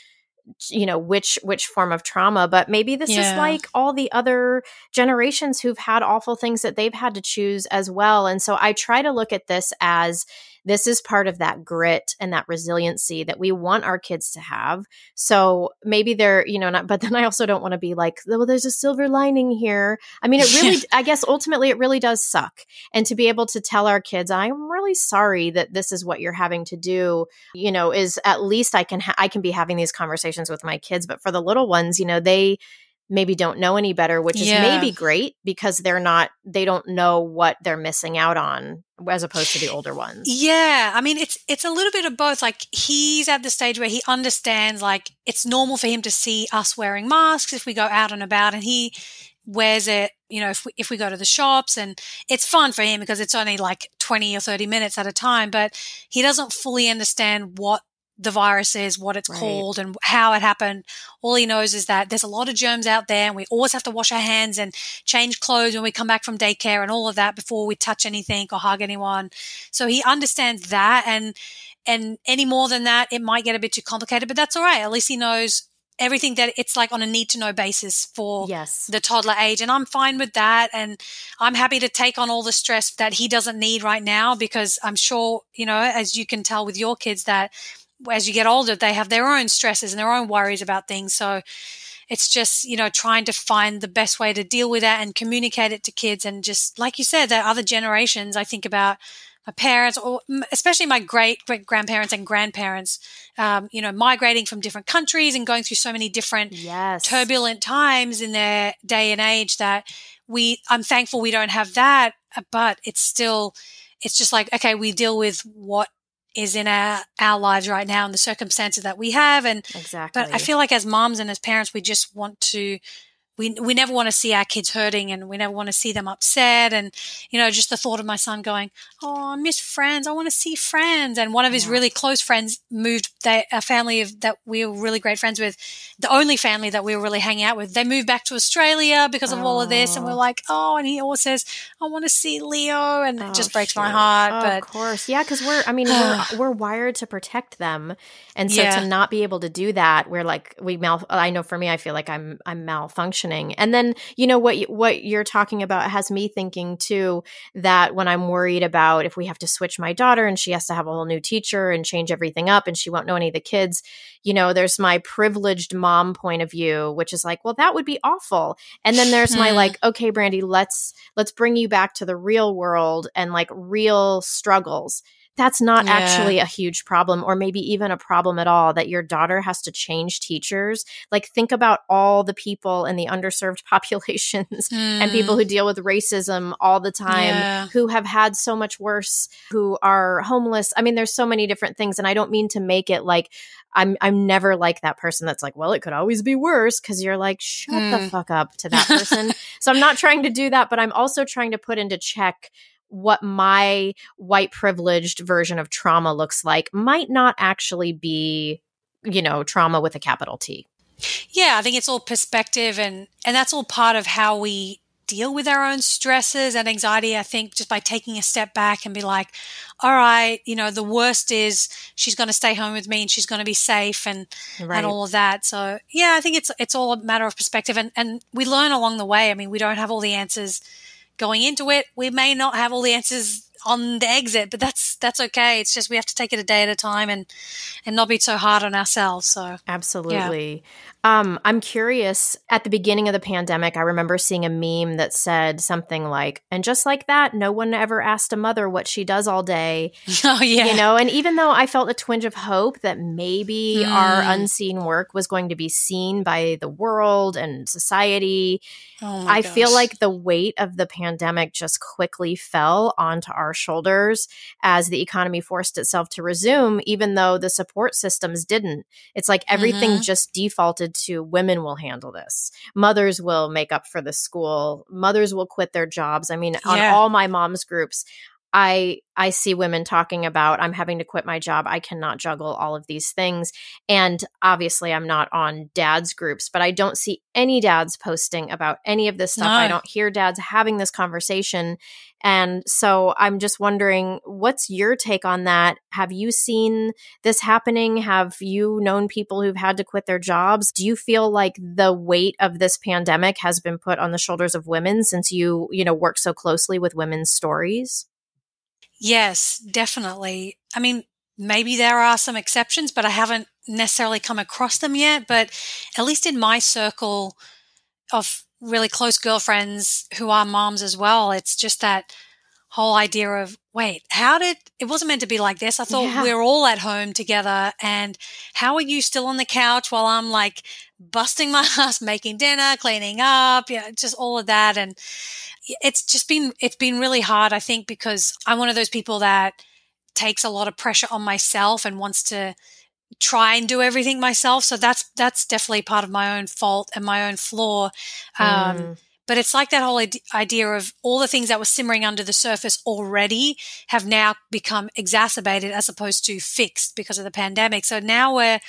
you know which which form of trauma but maybe this yeah. is like all the other generations who've had awful things that they've had to choose as well and so i try to look at this as this is part of that grit and that resiliency that we want our kids to have. So maybe they're, you know, not, but then I also don't want to be like, oh, well, there's a silver lining here. I mean, it really, I guess ultimately it really does suck. And to be able to tell our kids, I'm really sorry that this is what you're having to do, you know, is at least I can, ha- I can be having these conversations with my kids. But for the little ones, you know, they, maybe don't know any better, which is maybe great because they're not, they don't know what they're missing out on as opposed to the older ones. Yeah. I mean, it's, it's a little bit of both. Like he's at the stage where he understands like it's normal for him to see us wearing masks if we go out and about and he wears it, you know, if we, if we go to the shops and it's fun for him because it's only like 20 or 30 minutes at a time, but he doesn't fully understand what the virus is, what it's right. called, and how it happened. All he knows is that there's a lot of germs out there, and we always have to wash our hands and change clothes when we come back from daycare and all of that before we touch anything or hug anyone. So he understands that, and and any more than that, it might get a bit too complicated. But that's all right. At least he knows everything that it's like on a need to know basis for yes. the toddler age and I'm fine with that and I'm happy to take on all the stress that he doesn't need right now because I'm sure you know as you can tell with your kids that as you get older, they have their own stresses and their own worries about things. So it's just, you know, trying to find the best way to deal with that and communicate it to kids. And just like you said, that other generations, I think about my parents, or especially my great great grandparents and grandparents, um, you know, migrating from different countries and going through so many different yes. turbulent times in their day and age that we, I'm thankful we don't have that, but it's still, it's just like, okay, we deal with what is in our, our lives right now and the circumstances that we have. And exactly. But I feel like as moms and as parents, we just want to we we never want to see our kids hurting and we never want to see them upset and you know just the thought of my son going oh i miss friends i want to see friends and one of his yeah. really close friends moved they, a family of, that we were really great friends with the only family that we were really hanging out with they moved back to australia because of oh. all of this and we're oh. like oh and he always says i want to see leo and oh, it just oh, breaks my heart oh, but of course yeah because we're i mean we're, we're wired to protect them and so yeah. to not be able to do that we're like we mal i know for me i feel like i'm i'm malfunctioning functioning. And then, you know, what, what you're talking about has me thinking too that when I'm worried about if we have to switch my daughter and she has to have a whole new teacher and change everything up and she won't know any of the kids, you know, there's my privileged mom point of view, which is like, well, that would be awful. And then there's my hmm. like, okay, Brandi, let's, let's bring you back to the real world and like real struggles that's not yeah. actually a huge problem or maybe even a problem at all that your daughter has to change teachers like think about all the people in the underserved populations mm. and people who hmm. deal with racism all the time yeah. who have had so much worse who are homeless i mean there's so many different things and i don't mean to make it like I'm I'm never like that person that's like, well, it could always be worse because you're like, shut mm. the hmm. fuck up to that person. so I'm not trying to do that, but I'm also trying to put into check what my white privileged version of trauma looks like might not actually be, you know, trauma with a capital T. Yeah, I think it's all perspective and and that's all part of how we deal with our own stresses and anxiety. I think just by taking a step back and be like, all right, you know, the worst is she's going to stay home with me and she's going to be safe and right. and all of that. So yeah, I think it's it's all a matter of perspective and and we learn along the way. I mean, we don't have all the answers going into it. We may not have all the answers on the exit, but that's that's okay. It's just we have to take it a day at a time and and not be so hard on ourselves. So absolutely. Um, I'm curious. At the beginning of the pandemic, I remember seeing a meme that said something like, "And just like that, no one ever asked a mother what she does all day." Oh yeah, you know. And even though I felt a twinge of hope that maybe mm. our unseen work was going to be seen by the world and society, oh I gosh. feel like the weight of the pandemic just quickly fell onto our shoulders as the economy forced itself to resume, even though the support systems didn't. It's like everything mm-hmm. just defaulted to women will handle this. Mothers will make up for the school. Mothers will quit their jobs. I mean, on all my mom's groups, I I see women talking about I'm having to quit my job. I cannot juggle all of these things. And obviously I'm not on dads groups, but I don't see any dads posting about any of this stuff. No. I don't hear dads having this conversation. And so I'm just wondering what's your take on that? Have you seen this happening? Have you known people who've had to quit their jobs? Do you feel like the weight of this pandemic has been put on the shoulders of women since you, you know, work so closely with women's stories? Yes, definitely. I mean, maybe there are some exceptions, but I haven't necessarily come across them yet. But at least in my circle of really close girlfriends who are moms as well, it's just that whole idea of wait, how did it wasn't meant to be like this? I thought yeah. we are all at home together, and how are you still on the couch while I'm like busting my ass making dinner, cleaning up, yeah, just all of that, and it's just been it's been really hard i think because i'm one of those people that takes a lot of pressure on myself and wants to try and do everything myself so that's that's definitely part of my own fault and my own flaw um, mm. But it's like that whole idea of all the things that were simmering under the surface already have now become exacerbated as opposed to fixed because of the pandemic so now we're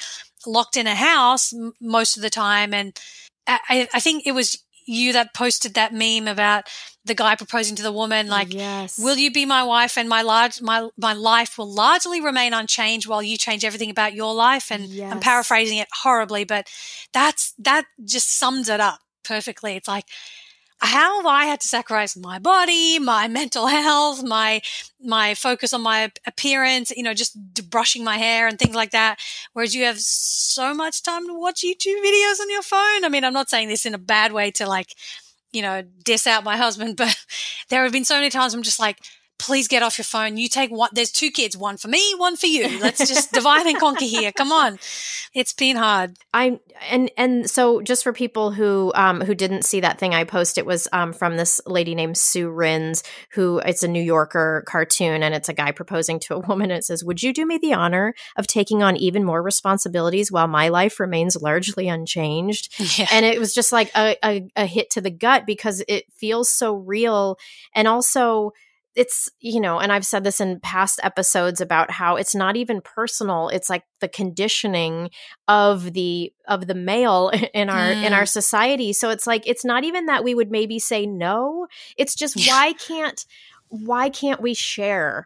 locked in a house most of the time and I, I think it was you that posted that meme about the guy proposing to the woman like yes. will you be my wife and my large my my life will largely remain unchanged while you change everything about your life and yes. I'm paraphrasing it horribly but that's that just sums it up perfectly it's like how I had to sacrifice my body, my mental health, my my focus on my appearance, you know, just brushing my hair and things like that. Whereas you have so much time to watch YouTube videos on your phone. I mean, I'm not saying this in a bad way to like, you know, diss out my husband, but there have been so many times I'm just like, please get off your phone. You take one. There's two kids, one for me, one for you. Let's just divide and conquer here. Come on, it's been hard. I and and so just for people who um who didn't see that thing I posted, it was um from this lady named Sue Rins, who it's a New Yorker cartoon, and it's a guy proposing to a woman. And it says, "Would you do me the honor of taking on even more responsibilities while my life remains largely unchanged?" Yeah. And it was just like a, a a hit to the gut because it feels so real, and also it's you know and i've said this in past episodes about how it's not even personal it's like the conditioning of the of the male in our mm. in our society so it's like it's not even that we would maybe say no it's just why can't why can't we share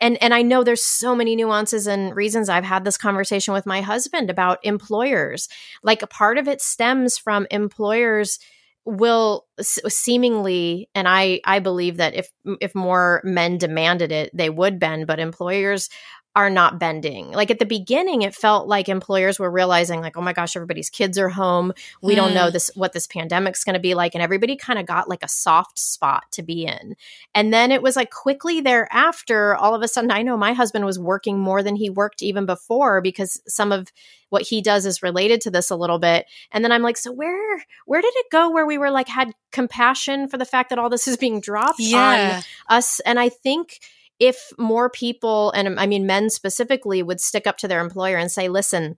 and and I know there's so many nuances and reasons I've had this conversation with my husband about employers. Like a part of it stems from employers will seemingly and i i believe that if if more men demanded it they would bend but employers are not bending. Like at the beginning, it felt like employers were realizing, like, oh my gosh, everybody's kids are home. We mm. don't know hmm. this what this pandemic's going to be like, and everybody kind of got like a soft spot to be in. And then it was like quickly thereafter, all of a sudden, I know my husband was working more than he worked even before because some of what he does is related to this a little bit. And then I'm like, so where where did it go where we were like had compassion for the fact that all this is being dropped yeah. on us? And I think if more people, and um, I mean men specifically, would stick up to their employer and say, listen,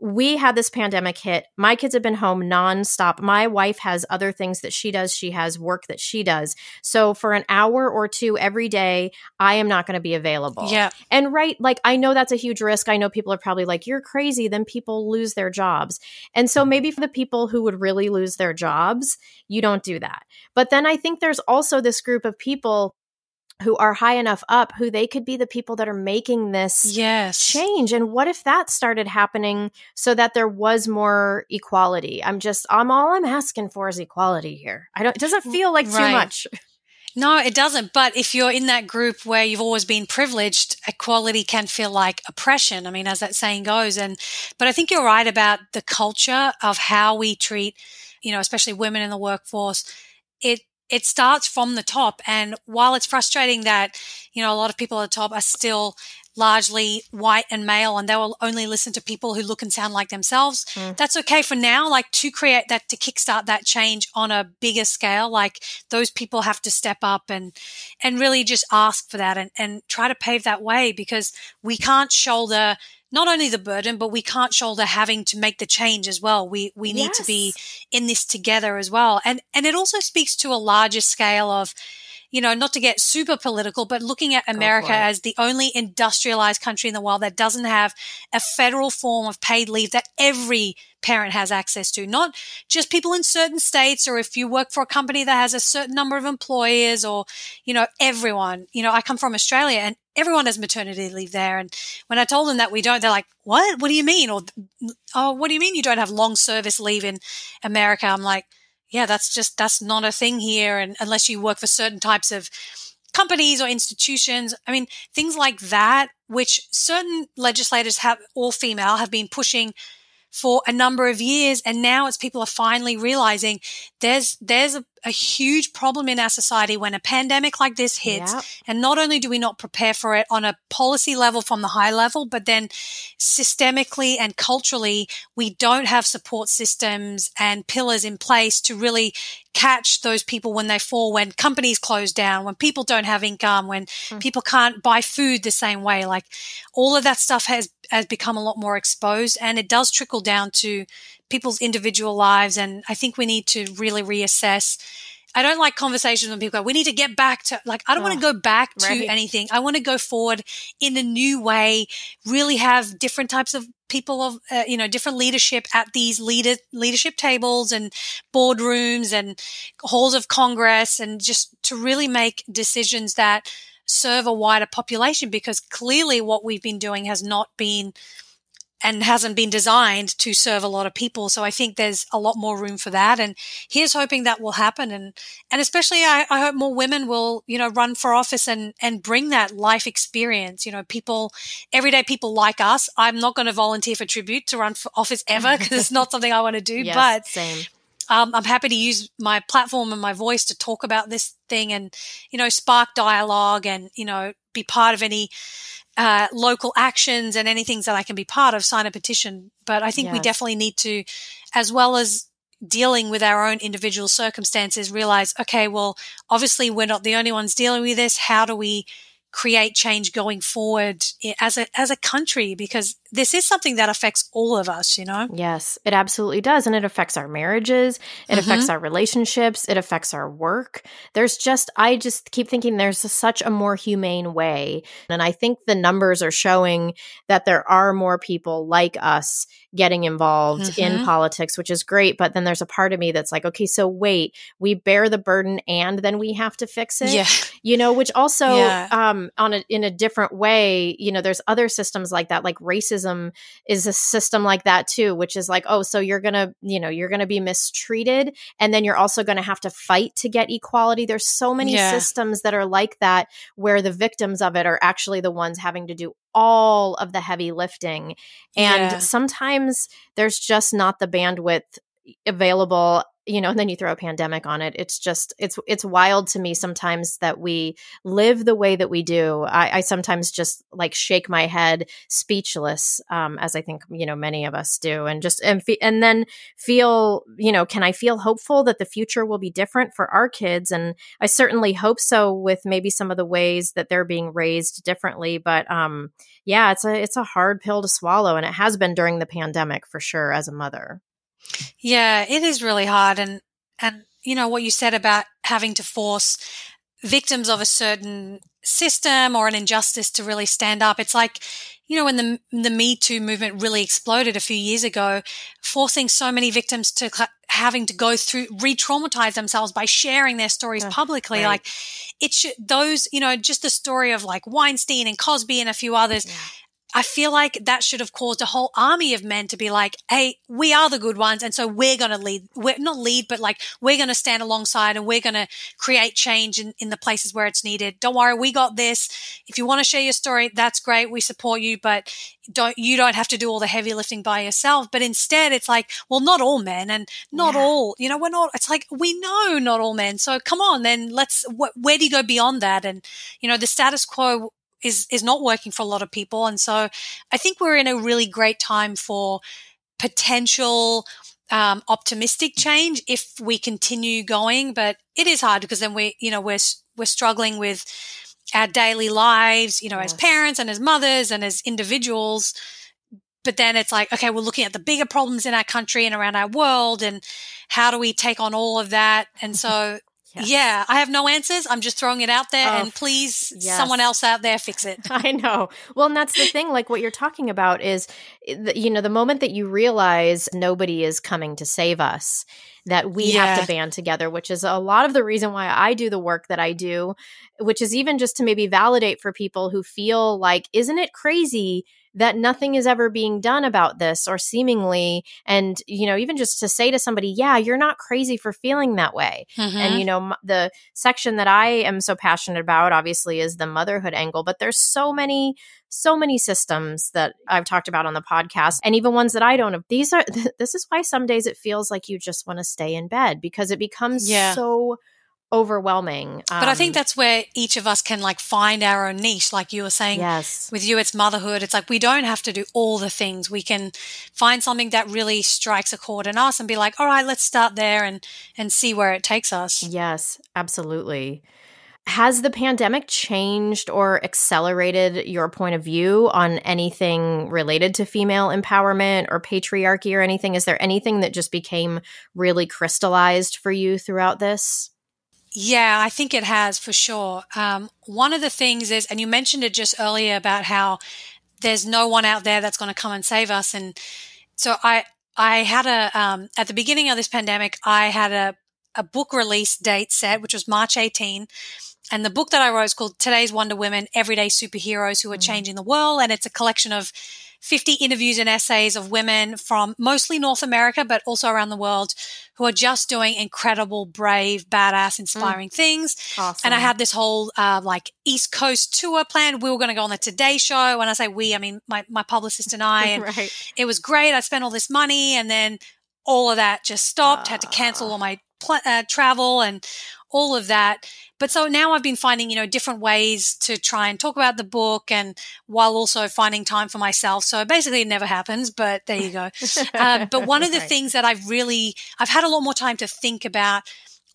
we had this pandemic hit. My kids have been home nonstop. My wife has other things that she does. She has work that she does. So for an hour or two every day, I am not going to be available. Yeah. And right, like I know that's a huge risk. I know people are probably like, you're crazy. Then people lose their jobs. And so maybe for the people who would really lose their jobs, you don't do that. But then I think there's also this group of people who are high enough up who they could be the people that are making this yes. change. And what if that started happening so that there was more equality? I'm just i'm all i'm asking for is equality here. I don't it doesn't mm, feel like right. too much. No it doesn't. But if you're in that group where you've always been privileged equality can feel like oppression. I mean as that saying goes and but i think you're right about the culture of how we treat you know especially women in the workforce. It it starts from the top. And while it's frustrating that, you know, a lot of people at the top are still largely white and male and they will only listen to people who look and sound like themselves. Mm. That's okay for now. Like to create that, to kickstart that change on a bigger scale, like those people have to step up and, and really just ask for that and, and try to pave that way because we can't shoulder not only the burden, but we can't shoulder having to make the change as well. We we need yes. to be in this together as well. And and it also speaks to a larger scale of you know, not to get super political, but looking at America as the only industrialized country in the world that doesn't have a federal form of paid leave that every parent has access to, not just people in certain states or if you work for a company that has a certain number of employers or, you know, everyone. You know, I come from Australia and everyone has maternity leave there. And when I told them that we don't, they're like, what? What do you mean? Or, oh, what do you mean you don't have long service leave in America? I'm like, yeah, that's just, that's not a thing here. And unless you work for certain types of companies or institutions, I mean, things like that, which certain legislators have, all female, have been pushing for a number of years. And now it's people are finally realizing there's, there's a, a huge problem in our society when a pandemic like this hits. Yep. And not only do we not prepare for it on a policy level from the high level, but then systemically and culturally, we don't have support systems and pillars in place to really catch those people when they fall, when companies close down, when people don't have income, when mm. people can't buy food the same way. Like all of that stuff has, has become a lot more exposed and it does trickle down to people's individual lives. And I think we need to really reassess. I don't like conversations when people go, we need to get back to, like, I don't oh, want to go back to right. anything. I want to go forward in a new way, really have different types of people of, uh, you know, different leadership at these leader, leadership tables and boardrooms and halls of Congress and just to really make decisions that serve a wider population because clearly what we've been doing has not been and hasn't been designed to serve a lot of people. So I think there's a lot more room for that. And here's hoping that will happen. And, and especially I, I hope more women will, you know, run for office and, and bring that life experience. You know, people, everyday people like us. I'm not going to volunteer for tribute to run for office ever because it's not something I want to do, yes, but same. Um, I'm happy to use my platform and my voice to talk about this thing and, you know, spark dialogue and, you know, be part of any, uh, local actions and anything that I can be part of, sign a petition. But I think yes. we definitely need to, as well as dealing with our own individual circumstances, realize, okay, well, obviously we're not the only ones dealing with this. How do we create change going forward as a as a country because this is something that affects all of us you know yes it absolutely does and it affects our marriages it mm-hmm. affects our relationships it affects our work there's just i just keep thinking there's a, such a more humane way and i think the numbers are showing that there are more people like us getting involved mm-hmm. in politics which is great but then there's a part of me that's like okay so wait we bear the burden and then we have to fix it yeah you know which also yeah. um on a, in a different way, you know, there's other systems like that. Like racism is a system like that too, which is like, oh, so you're gonna, you know, you're gonna be mistreated, and then you're also gonna have to fight to get equality. There's so many yeah. systems that are like that, where the victims of it are actually the ones having to do all of the heavy lifting, and yeah. sometimes there's just not the bandwidth available you know and then you throw a pandemic on it it's just it's it's wild to me sometimes that we live the way that we do. I, I sometimes just like shake my head speechless um, as i think you know many of us do and just and, fe- and then feel you know can i feel hopeful that the future will be different for our kids? And i certainly hope so with maybe some of the ways that they're being raised differently but um yeah it's a it's a hard pill to swallow and it has been during the pandemic for sure as a mother yeah, it is really hard. And, and, you know, what you said about having to force victims of a certain system or an injustice to really stand up. It's like, you know, when the, the Me Too movement really exploded a few years ago, forcing so many victims to having to go through, re-traumatize themselves by sharing their stories oh, publicly. Right. Like it should, those, you know, just the story of like Weinstein and Cosby and a few others. Yeah I feel like that should have caused a whole army of men to be like, Hey, we are the good ones. And so we're going to lead, we're not lead, but like we're going to stand alongside and we're going to create change in, in the places where it's needed. Don't worry. We got this. If you want to share your story, that's great. We support you, but don't, you don't have to do all the heavy lifting by yourself. But instead it's like, well, not all men and not yeah. all, you know, we're not, it's like, we know not all men. So come on, then let's, wh- where do you go beyond that? And, you know, the status quo is is not working for a lot of people. And so i think we're in a really great time for potential um, optimistic change if we continue going but it is hard because then we you know we're we're struggling with our daily lives you know yes. as parents and as mothers and as individuals. But then it's like okay we're looking at the bigger problems in our country and around our world and how do we take on all of that? And so Yes. Yeah, I have no answers. I'm just throwing it out there, Oh, and please, yes. someone else out there fix it. I know. Well, and that's the thing. Like what you're talking about is, eh, the- you know, the moment that you realize nobody is coming to save us, that we have to band together, which is a lot of the reason why I do the work that I do, which is even just to maybe validate for people who feel like, isn't it crazy that nothing is ever being done about this or seemingly, and, you know, even just to say to somebody, yeah, you're not crazy for feeling that way. Mhm. And you know, m- the section that I am so passionate about obviously is the motherhood angle, but there's so many so many systems that I've talked about on the podcast and even ones that I don't have. These are this is why some days it feels like you just want to stay in bed because it becomes Yeah. so overwhelming. but I think Um, that's where each of us can like find our own niche. Like you were saying, yes. with you, it's motherhood. It's like we don't have to do all the things. We can find something that really strikes a chord in us and be like, all right, let's start there and and see where it takes us. Yes, absolutely. Has the pandemic changed or accelerated your point of view on anything related to female empowerment or patriarchy or anything? Is there anything that just became really crystallized for you throughout this? Yeah, I think it has for sure. Um, one of the things is, and you mentioned it just earlier about how there's no one out there that's going to come and save us. And so I, I had a, um, at the beginning of this pandemic, I had a, a book release date set, which was March 18. And the book that I wrote is called Today's Wonder Women Everyday Superheroes Who Are Mm. Changing the World. And it's a collection of 50 interviews and essays of women from mostly North America, but also around the world who are just doing incredible, brave, badass, inspiring things. Awesome. And I had this whole uh, like East Coast tour planned. We were going to go on the Today Show. When I say we, I mean my, my publicist and I. And right. it was great. I spent all this money, and then all of that just stopped. Had to cancel Ah. all my pl- uh, travel and all of that. But so now I've been finding, you know, different ways to try and talk about the book, and while also finding time for myself. So basically, it never happens. But there you go. Uh, but one of the Right. things that I've really, I've had a lot more time to think about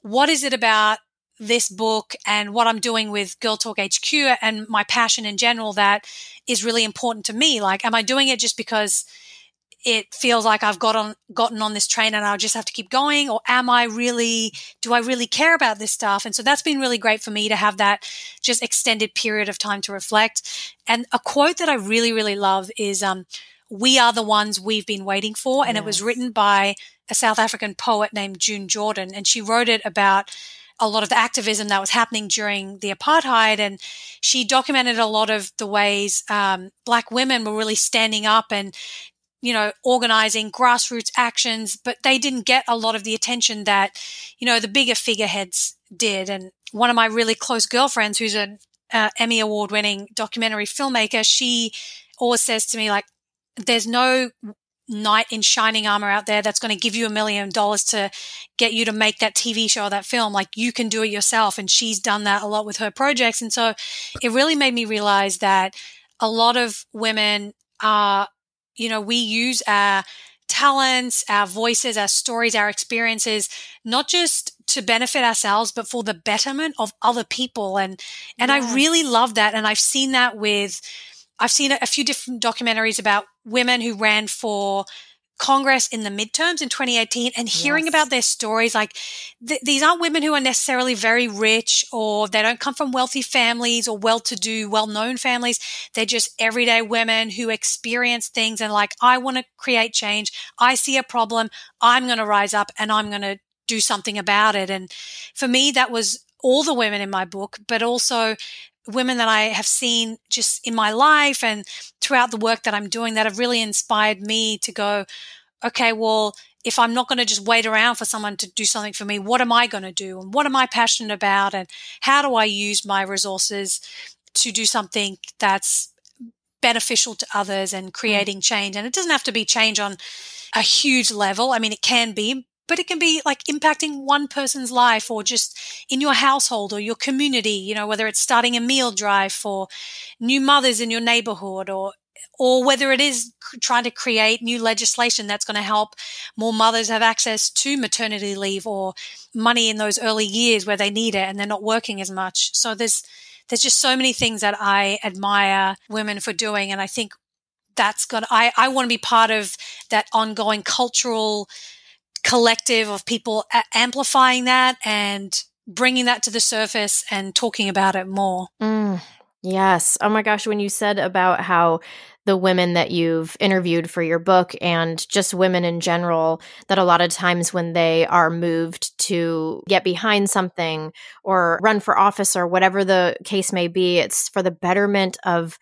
what is it about this book and what I'm doing with Girl Talk HQ and my passion in general that is really important to me. Like, am I doing it just because it feels like I've got on, gotten on this train and I'll just have to keep going? Or am I really, do I really care about this stuff? And so that's been really great for me to have that just extended period of time to reflect. And a quote that I really, really love is, um, we are the ones we've been waiting for. And it was written by a South African poet named June Jordan. And she wrote it about a lot of the activism that was happening during the apartheid. And she documented a lot of the ways um, Black women were really standing up and, you know, organizing grassroots actions, but they didn't get a lot of the attention that, you know, the bigger figureheads did. And one of my really close girlfriends, who's an uh, Emmy Award winning documentary filmmaker, she always says to me, like, there's no knight in shining armor out there that's going to give you a million dollars to get you to make that TV show or that film. Like you can do it yourself. And she's done that a lot with her projects. And so it really made me realize that a lot of women are, you know, we use our talents, our voices, our stories, our experiences, not just to benefit ourselves, but for the betterment of other people. And, and I really love that. And I've seen that with, I've seen a, a few different documentaries about women who ran for Congress in the midterms in 2018 and hearing Yes. about their stories. Like th- these aren't women who are necessarily very rich or they don't come from wealthy families or well to do, well known families. They're just everyday women who experience things and like, I want to create change. I see a problem. I'm going to rise up and I'm going to do something about it. And for me, that was all the women in my book, but also women that I have seen just in my life and throughout the work that I'm doing that have really inspired me to go, okay, well, if I'm not going to just wait around for someone to do something for me, what am I going to do? And what am I passionate about? And how do I use my resources to do something that's beneficial to others and mm. creating change? And it doesn't have to be change on a huge level. I mean, it can be, but it can be like impacting one person's life or just in your household or your community, you know, whether it's starting a meal drive for new mothers in your neighborhood or or whether it is trying to create new legislation that's going to help more mothers have access to maternity leave or money in those early years where they need it and they're not working as much. So there's there's just so many things that I admire women for doing and I think that's going I I want to be part of that ongoing cultural collective of people a- amplifying that and bringing that to the surface and talking about it more. Mm, yes. Oh my gosh. When you said about how the women that you've interviewed for your book and just women in general, that a lot of times when they are moved to get behind something or run for office or whatever the case may be, it's for the betterment of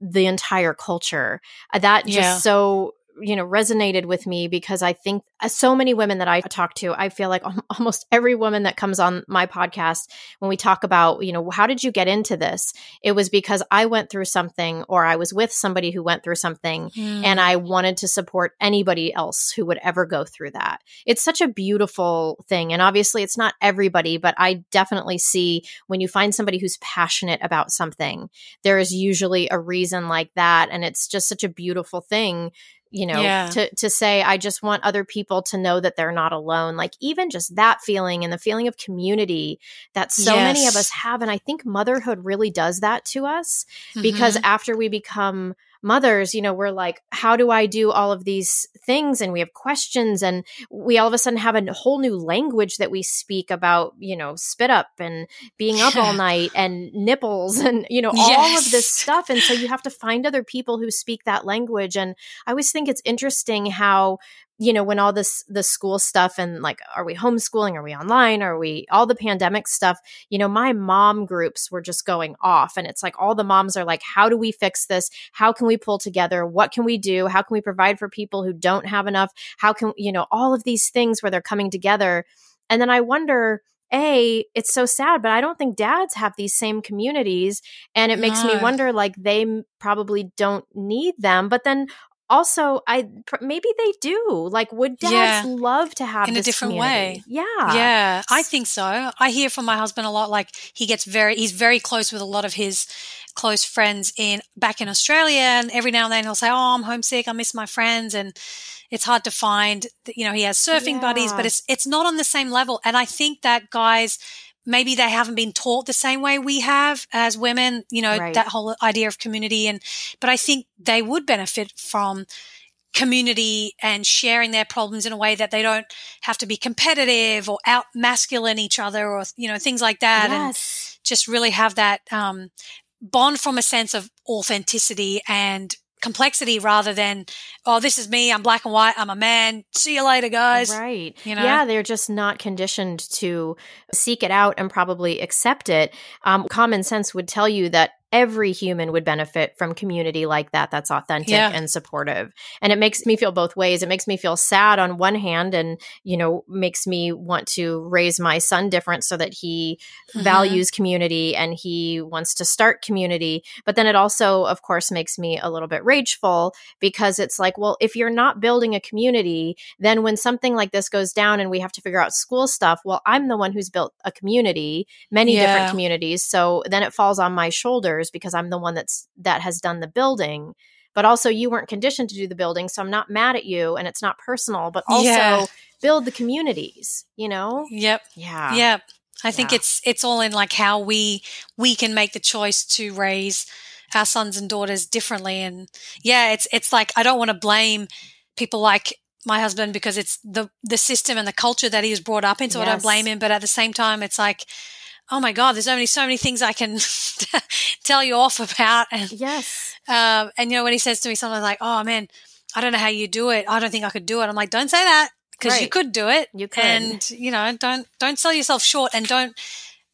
the entire culture. Uh, that just Yeah. so you know resonated with me because I think uh, so many women that I talk to, I feel like almost every woman that comes on my podcast when we talk about, you know, how did you get into this? It was because I went through something or I was with somebody who went through something and I wanted to support anybody else who would ever go through that. It's such a beautiful thing. And obviously, it's not everybody, but I definitely see when you find somebody who's passionate about something, there is usually a reason like that. And it's just such a beautiful thing. You know, Yeah. to to say I just want other people to know that they're not alone. Like even just that feeling and the feeling of community that so many of us have, and I think motherhood really does that to us because Mhm. after we become mothers, you know, we're like, how do I do all of these things? And we have questions, and we all of a sudden have a whole new language that we speak about, you know, spit up and being up all night and nipples and, you know, all of this stuff. And so you have to find other people who speak that language. And I always think it's interesting how you know when all this the school stuff and like are we homeschooling? Are we online? Are we all the pandemic stuff you know my mom groups were just going off and it's like all the moms are like how do we fix this? How can we pull together? What can we do? How can we provide for people who don't have enough? How can you know all of these things where they're coming together. And then i wonder a it's so sad but i don't think dads have these same communities and it makes me wonder like they probably don't need them but then also i pr- maybe they do like would dads Yeah. love to have In a different community? way. yeah Yeah, I think so. I hear from my husband a lot. Like he gets very, he's very close with a lot of his close friends in back in Australia, and every now and then he'll say, "Oh, I'm homesick. I miss my friends," and it's hard to find. You know, he has surfing buddies, but it's it's not on the same level. And I think that guys. Maybe they haven't been taught the same way we have as women, you know, Right. that whole idea of community. And, but I think they would benefit from community and sharing their problems in a way that they don't have to be competitive or out masculine each other or you know things like that and just really have that um, bond from a sense of authenticity and complexity rather than oh this is me i'm black and white i'm a man see you later guys Right. you know? Yeah, they're just not conditioned to seek it out and probably accept it. Um, common sense would tell you that every human would benefit from community like that that's authentic Yeah. and supportive. And it makes me feel both ways. It makes me feel sad on one hand and, you know, makes me want to raise my son different so that he Mhm. values community and he wants to start community. But then it also, of course, makes me a little bit rageful because it's like, well, if you're not building a community, then when something like this goes down and we have to figure out school stuff, well, I'm the one who's built a community, many Yeah. different communities. So then it falls on my shoulders because I'm the one that's that has done the building. But also you weren't conditioned to do the building, so I'm not mad at you and it's not personal, but also Yeah. build the communities, you know? yep Yeah. Yep. I think Yeah. it's it's all in like how we we can make the choice to raise our sons and daughters differently and yeah it's it's like I don't want to blame people like my husband because it's the the system and the culture that he was brought up in so I don't blame him but at the same time it's like oh my god there's only so many things I can tell you off about. And Yes. um, and you know when he says to me something like oh man I don't know how you do it. I don't think I could do it. I'm like don't say that because you could do it You could. and you know don't don't sell yourself short and don't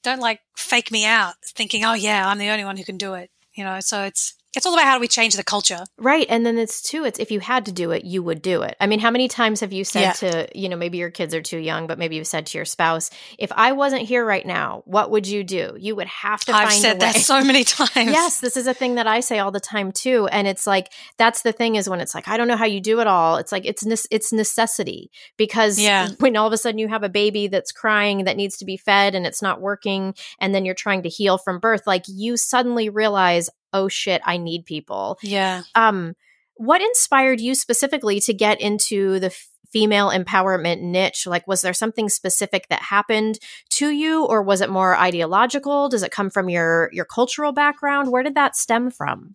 don't like fake me out thinking oh yeah i'm the only one who can do it. You know so it's it's all about how do we change the culture Right. And then it's too, it's if you had to do it, you would do it. I mean, how many times have you said Yeah. to, you know, maybe your kids are too young, but maybe you've said to your spouse, if I wasn't here right now, what would you do? You would have to i've find said a way. that so many times Yes, this is a thing that I say all the time too, and it's like that's the thing is when it's like I don't know how you do it all. It's like it's ne- it's necessity because Yeah. when all of a sudden you have a baby that's crying that needs to be fed and it's not working, and then you're trying to heal from birth, like you suddenly realize, oh shit, I need people. yeah Um, what inspired you specifically to get into the f- female empowerment niche? Like, was there something specific that happened to you, or was it more ideological? Does it come from your your cultural background? Where did that stem from?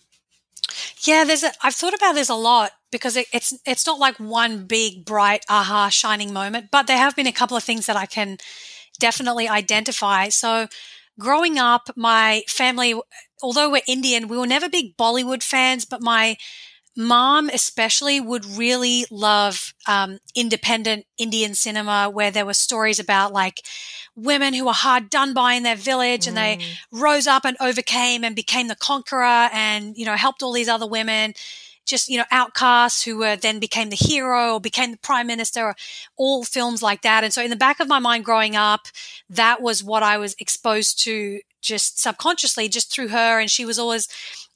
yeah there's a i've thought about this a lot because it, it's it's not like one big bright aha shining moment but there have been a couple of things that i can definitely identify. So growing up, my family, although we're Indian, we were never big Bollywood fans, but my mom especially would really love um, independent Indian cinema where there were stories about like women who were hard done by in their village mm. and they mm. rose up and overcame and became the conqueror and, you know, helped all these other women just you know outcasts who were then became the hero or became the prime minister or all films like that. And so in the back of my mind growing up that was what i was exposed to just subconsciously just through her. And she was always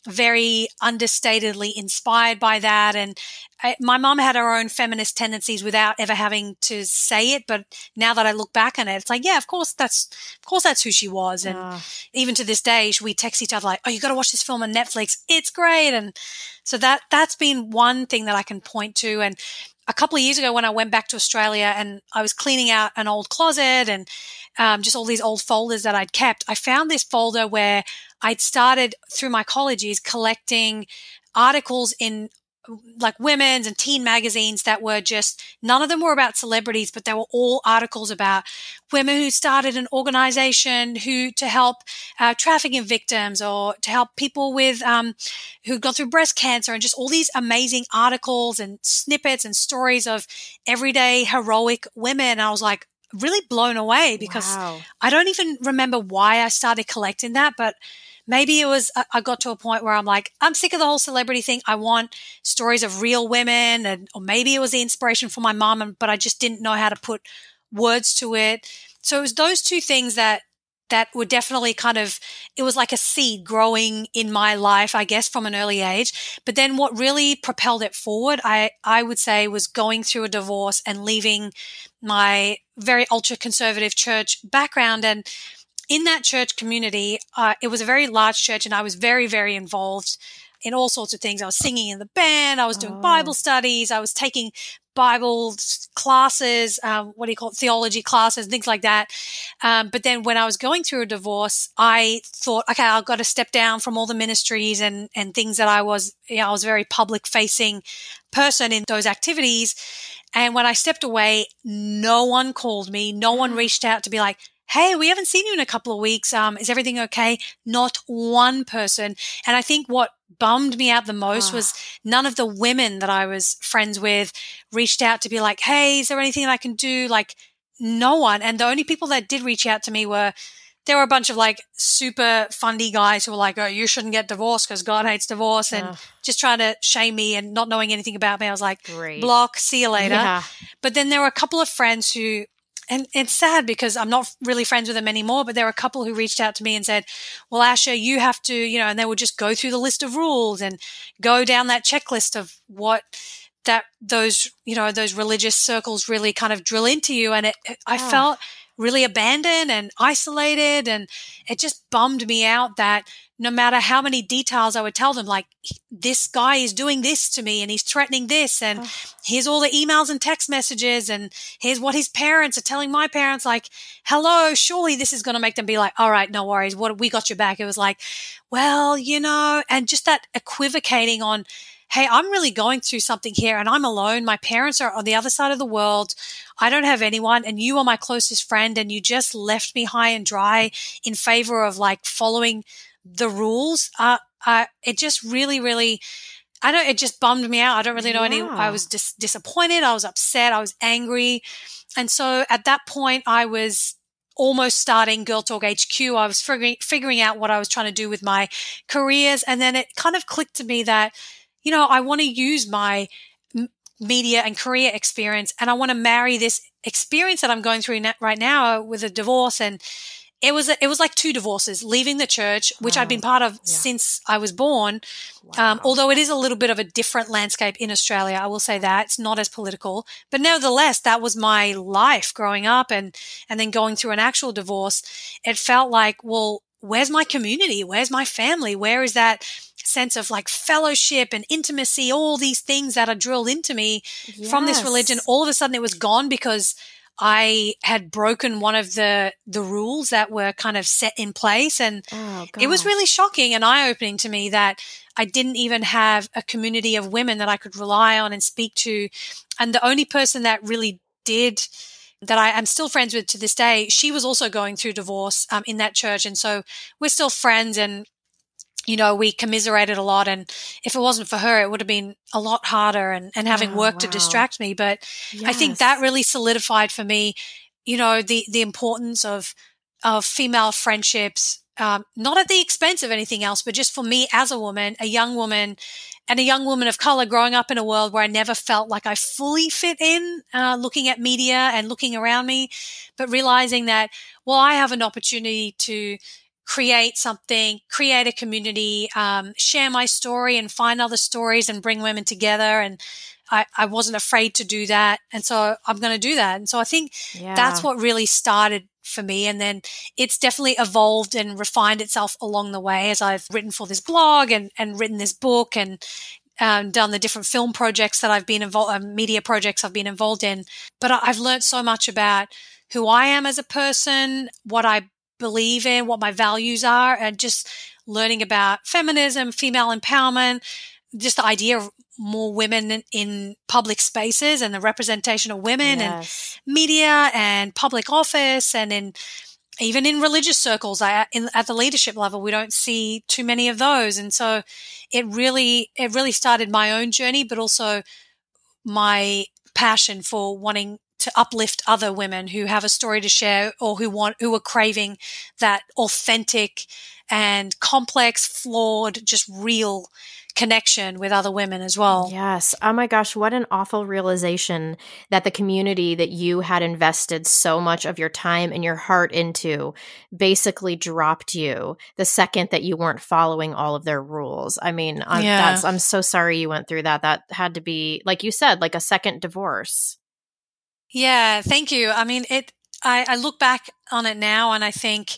very understatedly inspired by that. And I, my mom had her own feminist tendencies without ever having to say it. But now that I look back on it, it's like, yeah, of course that's, of course that's who she was. And uh. even to this day, we text each other like, oh, you got to watch this film on Netflix. It's great. And so that, that's been one thing that I can point to. And a couple of years ago when I went back to Australia and I was cleaning out an old closet and um, just all these old folders that I'd kept, I found this folder where I'd started through my college years collecting articles in like women's and teen magazines that were just none of them were about celebrities but they were all articles about women who started an organization who to help uh, trafficking victims or to help people with um, who gone through breast cancer and just all these amazing articles and snippets and stories of everyday heroic women and i was like really blown away because wow. i don't even remember why i started collecting that but maybe it was I got to a point where I'm like, I'm sick of the whole celebrity thing. I want stories of real women, and or maybe it was the inspiration for my mom, but I just didn't know how to put words to it. So it was those two things that that were definitely kind of it was like a seed growing in my life i guess from an early age but then what really propelled it forward i i would say was going through a divorce and leaving my very ultra conservative church background and in that church community, uh, it was a very large church, and I was very, very involved in all sorts of things. I was singing in the band, I was doing oh. Bible studies, I was taking Bible classes, um, what do you call it, theology classes, things like that. Um, but then when I was going through a divorce, I thought, okay, I've got to step down from all the ministries and and things that I was, you know, I was a very public facing person in those activities. And when I stepped away, no one called me, no one reached out to be like, Hey, we haven't seen you in a couple of weeks. Um, is everything okay? Not one person. And I think what bummed me out the most oh. was none of the women that I was friends with reached out to be like, Hey, is there anything that I can do? Like no one. And the only people that did reach out to me were, there were a bunch of like super fundy guys who were like, "Oh, you shouldn't get divorced because God hates divorce," and just trying to shame me and not knowing anything about me. I was like, Great. "Block, see you later." Yeah. But then there were a couple of friends who and it's sad because I'm not really friends with them anymore, but there were a couple who reached out to me and said, well, Asha, you have to, you know, and they would just go through the list of rules and go down that checklist of what that those, you know, those religious circles really kind of drill into you. And it, I oh. felt really abandoned and isolated. And it just bummed me out that no matter how many details I would tell them, like, this guy is doing this to me and he's threatening this. And oh. here's all the emails and text messages. And here's what his parents are telling my parents, like, hello, surely this is going to make them be like, all right, no worries. What we got your back. It was like, well, you know, and just that equivocating on, hey, I'm really going through something here and I'm alone. My parents are on the other side of the world. I don't have anyone and you are my closest friend and you just left me high and dry in favor of like following the rules. Uh, uh, it just really, really, I don't, it just bummed me out. I don't really know yeah. any, I was dis- disappointed. I was upset. I was angry. And so at that point, I was almost starting Girl Talk HQ. I was figuring, figuring out what I was trying to do with my careers. And then it kind of clicked to me that, you know, I want to use my media and career experience and I want to marry this experience that I'm going through right now with a divorce and it was it was like two divorces leaving the church which i've been part of yeah. since i was born um, wow. um, although it is a little bit of a different landscape in australia i will say that it's not as political but nevertheless that was my life growing up and and then going through an actual divorce it felt like well where's my community? Where's my family? Where is that sense of like fellowship and intimacy? All these things that are drilled into me yes. from this religion. All of a sudden it was gone because I had broken one of the the rules that were kind of set in place. And oh, it was really shocking and eye-opening to me that I didn't even have a community of women that I could rely on and speak to. And the only person that really did that I am still friends with to this day, she was also going through divorce um, in that church. And so we're still friends and you know, we commiserated a lot. And if it wasn't for her, it would have been a lot harder and, and having Oh, work to distract me. But I think that really solidified for me, you know, the, the importance of, of female friendships, um, not at the expense of anything else, but just for me as a woman, a young woman and a young woman of color growing up in a world where I never felt like I fully fit in, uh, looking at media and looking around me, but realizing that, well, I have an opportunity to create something, create a community, um, share my story and find other stories and bring women together. And I, I wasn't afraid to do that. And so I'm going to do that. And so I think Yeah. that's what really started for me. And then it's definitely evolved and refined itself along the way as I've written for this blog and, and written this book and um, done the different film projects that I've been involved, uh, media projects I've been involved in. But I- I've learned so much about who I am as a person, what I believe in, what my values are, and just learning about feminism, female empowerment, just the idea of more women in, in public spaces and the representation of women and media and public office and in even in religious circles. I, in, at the leadership level we don't see too many of those. And so it really it really started my own journey but also my passion for wanting to uplift other women who have a story to share or who want who are craving that authentic and complex flawed just real connection with other women as well Yes. Oh my gosh, what an awful realization that the community that you had invested so much of your time and your heart into basically dropped you the second that you weren't following all of their rules. I mean, I'm, Yeah. that's I'm so sorry you went through that. That had to be like you said, like a second divorce. Yeah, thank you. I mean, it. I, I look back on it now, and I think,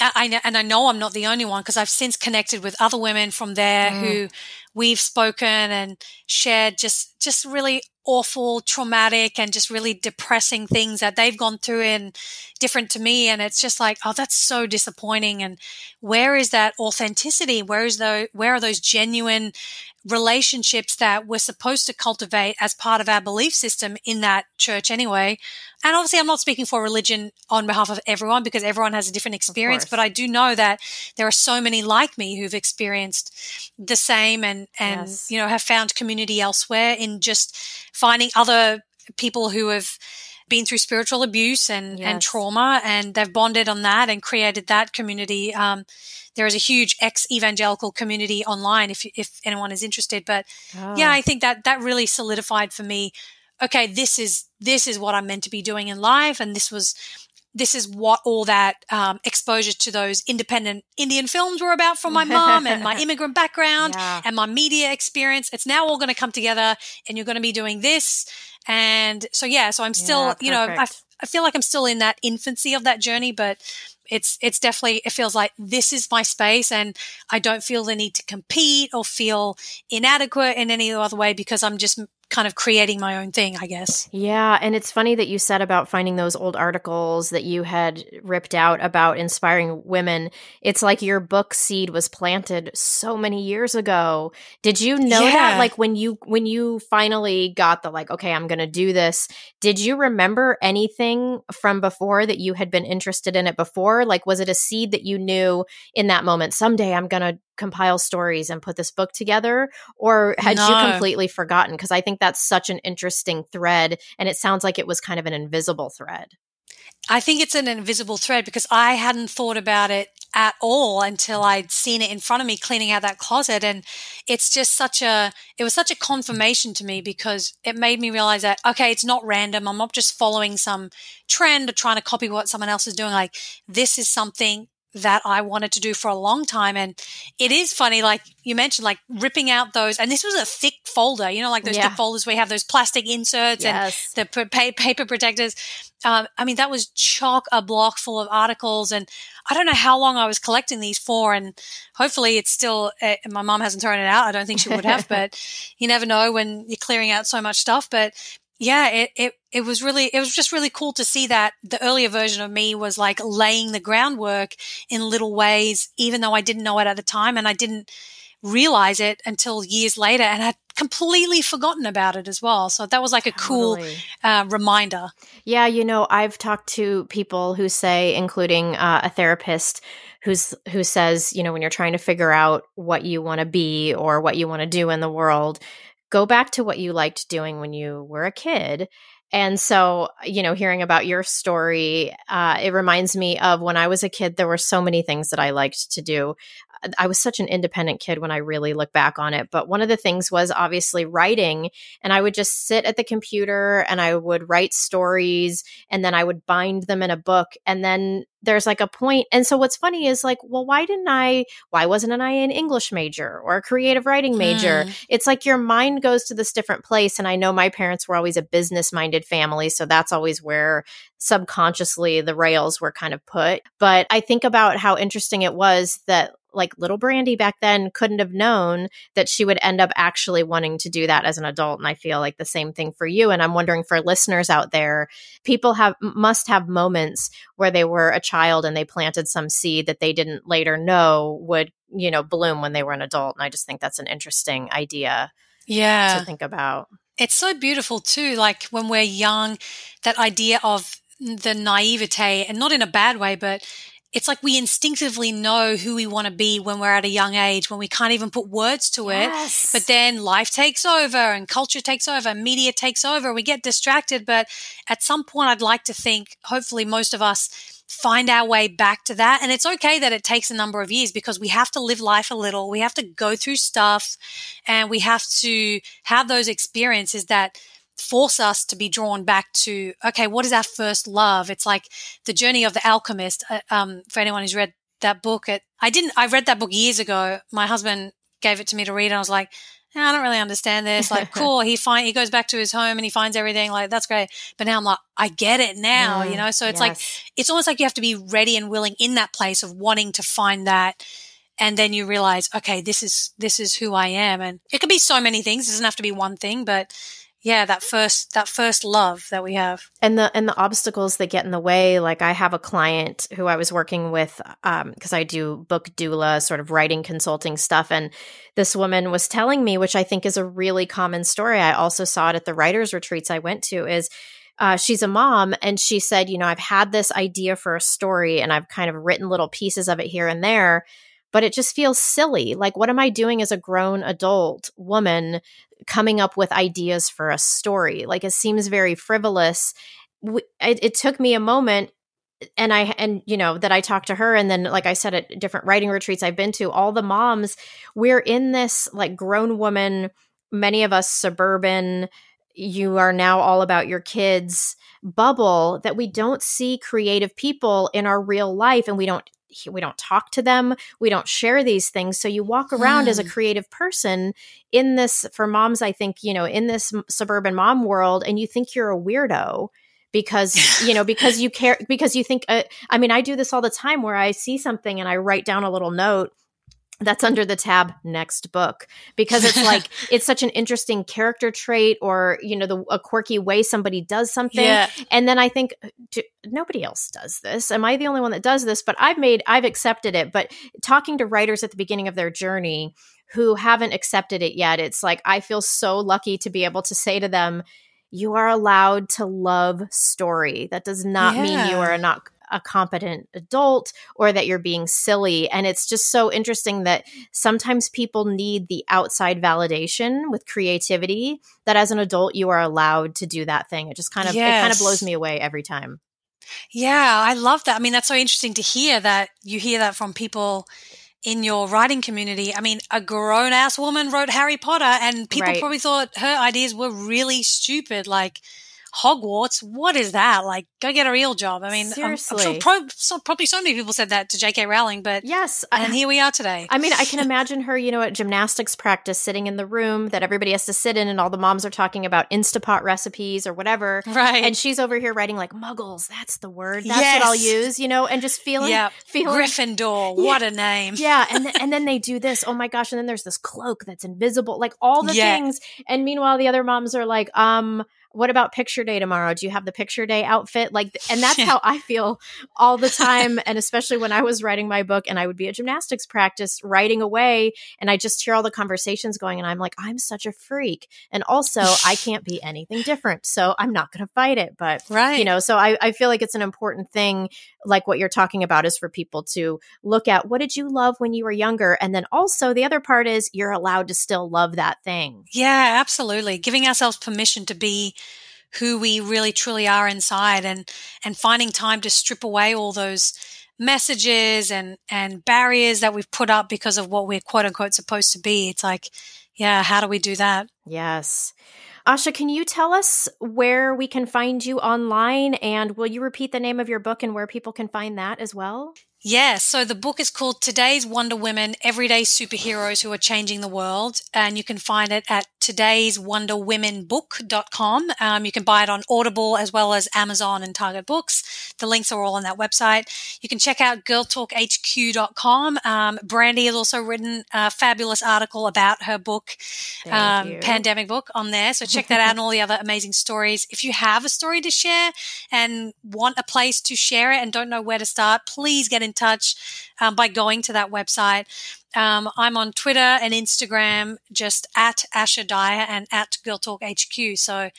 I, know- and I know I'm not the only one because I've since connected with other women from there Mm. who we've spoken and shared just just really awful, traumatic, and just really depressing things that they've gone through and different to me. And it's just like, oh, that's so disappointing. And where is that authenticity? Where is the where are those genuine relationships that we're supposed to cultivate as part of our belief system in that church anyway. And obviously, I'm not speaking for religion on behalf of everyone because everyone has a different experience, but I do know that there are so many like me who've experienced the same and, and, Yes. you know, have found community elsewhere in just finding other people who have been through spiritual abuse and, and trauma and they've bonded on that and created that community. Um, there is a huge ex evangelical community online if, if anyone is interested. But Oh. yeah, I think that that really solidified for me. Okay, this is this is what I'm meant to be doing in life, and this was this is what all that um, exposure to those independent Indian films were about from my mom and my immigrant background Yeah. and my media experience. It's now all going to come together, and you're going to be doing this. And so yeah, so I'm still Yeah, you know I. I feel like I'm still in that infancy of that journey, but it's it's definitely it feels like this is my space and I don't feel the need to compete or feel inadequate in any other way because I'm just kind of creating my own thing, I guess. Yeah, and it's funny that you said about finding those old articles that you had ripped out about inspiring women. It's like your book seed was planted so many years ago. Did you know Yeah. that like when you when you finally got the like okay, I'm going to do this, did you remember anything from before that you had been interested in it before? Like was it a seed that you knew in that moment someday I'm going to compile stories and put this book together or had you completely forgotten because i think that's such an interesting thread and it sounds like it was kind of an invisible thread I think it's an invisible thread because I hadn't thought about it at all until I'd seen it in front of me cleaning out that closet. And it's just such a, it was such a confirmation to me because it made me realize that, okay, it's not random. I'm not just following some trend or trying to copy what someone else is doing. Like this is something that I wanted to do for a long time. And it is funny, like you mentioned, like ripping out those, and this was a thick folder, you know, like those Yeah. thick folders where you have those plastic inserts and the pa- pa- paper protectors. Um, I mean, that was chock a block full of articles, and I don't know how long I was collecting these for. And hopefully, it's still. Uh, my mom hasn't thrown it out. I don't think she would have, but you never know when you're clearing out so much stuff. But yeah, it it it was really it was just really cool to see that the earlier version of me was like laying the groundwork in little ways, even though I didn't know it at the time, and I didn't realize it until years later and had completely forgotten about it as well. So that was like a cool uh, reminder. Yeah, you know, I've talked to people who say, including uh, a therapist, who's who says, you know, when you're trying to figure out what you want to be or what you want to do in the world, go back to what you liked doing when you were a kid. And so, you know, hearing about your story, uh, it reminds me of when I was a kid. There were so many things that I liked to do. I was such an independent kid when I really look back on it. But one of the things was obviously writing. And I would just sit at the computer and I would write stories and then I would bind them in a book. And then there's like a point. And so what's funny is like, well, why didn't I, why wasn't I an English major or a creative writing major? Mm. It's like your mind goes to this different place. And I know my parents were always a business minded family. So that's always where subconsciously the rails were kind of put. But I think about how interesting it was that like little Brandi back then couldn't have known that she would end up actually wanting to do that as an adult. And I feel like the same thing for you. And I'm wondering for listeners out there, people have must have moments where they were a child and they planted some seed that they didn't later know would, you know, bloom when they were an adult. And I just think that's an interesting idea Yeah. to think about. It's so beautiful too. Like when we're young, that idea of the naivete, and not in a bad way, but it's like we instinctively know who we want to be when we're at a young age, when we can't even put words to it. But then life takes over and culture takes over, media takes over, we get distracted. But at some point, I'd like to think, hopefully, most of us find our way back to that. And it's okay that it takes a number of years because we have to live life a little. We have to go through stuff and we have to have those experiences that force us to be drawn back to okay what is our first love? It's like the journey of the alchemist uh, um, for anyone who's read that book it, i didn't i read that book years ago. My husband gave it to me to read and i was like "Eh, i don't really understand this. Like cool he find he goes back to his home and he finds everything like that's great. But now i'm like i get it now you Mm, know? So it's like it's almost like you have to be ready and willing in that place of wanting to find that and then you realize okay this is this is who i am and it could be so many things it doesn't have to be one thing but yeah that first that first love that we have. And the and the obstacles that get in the way like i have a client who i was working with um because i do book doula sort of writing consulting stuff. And this woman was telling me which i think is a really common story. I also saw it at the writers retreats i went to is uh, she's a mom and she said you know i've had this idea for a story and i've kind of written little pieces of it here and there but it just feels silly like what am i doing as a grown adult woman coming up with ideas for a story. Like it seems very frivolous. It, it took me a moment and I and you know that I talked to her and then like I said at different writing retreats I've been to all the moms we're in this like grown woman many of us suburban you are now all about your kids bubble that we don't see creative people in our real life and we don't we don't talk to them we don't share these things so you walk around as a Hmm. creative person in this for moms i think you know in this m- suburban mom world and you think you're a weirdo because you know because you care because you think uh, i mean i do this all the time where i see something and i write down a little note that's under the tab next book because it's like it's such an interesting character trait or you know the a quirky way somebody does something yeah and then I think uh, do, nobody else does this. Am I the only one that does this? But I've made, I've accepted it. But talking to writers at the beginning of their journey who haven't accepted it yet, it's like I feel so lucky to be able to say to them, you are allowed to love story. That does not mean you Yeah. are not a competent adult or that you're being silly. And it's just so interesting that sometimes people need the outside validation with creativity that as an adult you are allowed to do that thing. It just kind of it kind of blows me away every time. Yeah, I love that. I mean, that's so interesting to hear that you hear that from people in your writing community. I mean, a grown ass woman wrote Harry Potter, and people Right. probably thought her ideas were really stupid. Like, Hogwarts, what is that? Like, go get a real job. I mean, I'm- I'm, Seriously. sure pro- so, probably so many people said that to J.K. Rowling, but Yes. and I, here we are today. I mean, I can imagine her, you know, at gymnastics practice sitting in the room that everybody has to sit in and all the moms are talking about Instapot recipes or whatever. right. And she's over here writing like muggles, that's the word. That's what I'll use, you know, and just feeling yeah. feeling Gryffindor, what a name. yeah, and th- and then they do this. Oh my gosh! And then there's this cloak that's invisible, like all the Yeah. things. And meanwhile, the other moms are like, um, what about picture day tomorrow? Do you have the picture day outfit? Like, and that's Yeah. how I feel all the time. and especially when I was writing my book and I would be at gymnastics practice writing away and I just hear all the conversations going and I'm like, I'm such a freak. And also, I can't be anything different. So I'm not going to fight it. But, Right. you know, so I, I feel like it's an important thing, like what you're talking about, is for people to look at what did you love when you were younger? And then also the other part is you're allowed to still love that thing. Yeah, absolutely. Giving ourselves permission to be who we really truly are inside and and finding time to strip away all those messages and and barriers that we've put up because of what we're quote unquote supposed to be. It's like, yeah, how do we do that? Yes. Asha, can you tell us where we can find you online? And will you repeat the name of your book and where people can find that as well? Yeah, so the book is called Today's Wonder Women Everyday Superheroes Who Are Changing the World. And you can find it at today'swonderwomenbook.com. Um, you can buy it on Audible as well as Amazon and Target Books. The links are all on that website. You can check out girltalkhq.com. Um, Brandi has also written a fabulous article about her book, um, pandemic book on there. So check that out and all the other amazing stories. If you have a story to share and want a place to share it and don't know where to start, please get in touch um, by going to that website. Um, I'm on Twitter and Instagram, just at Asha Dahya and at Girl Talk HQ. So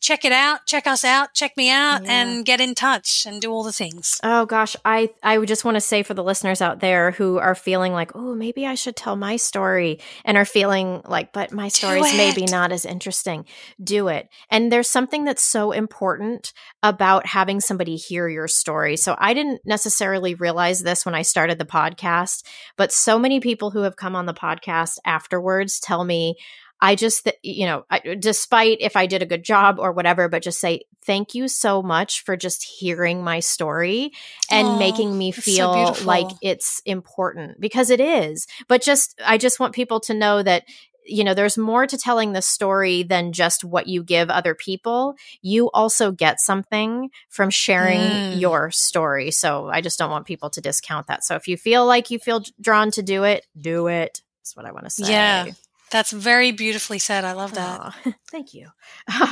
check it out, check us out, check me out, Yeah. and get in touch and do all the things. Oh gosh, I I would just want to say for the listeners out there who are feeling like, oh, maybe I should tell my story, and are feeling like, but my story is maybe not as interesting. Do it. And there's something that's so important about having somebody hear your story. So I didn't necessarily realize this when I started the podcast, but so many people who have come on the podcast afterwards tell me. I just, th- you know, I, despite if I did a good job or whatever, but just say thank you so much for just hearing my story and making me that's so feel like it's important because it is. But just, I just want people to know that. You know, there's more to telling the story than just what you give other people. You also get something from sharing Mm. your story. So I just don't want people to discount that. So if you feel like you feel drawn to do it, do it. That's what I want to say. Yeah. That's very beautifully said. I love that. Thank you.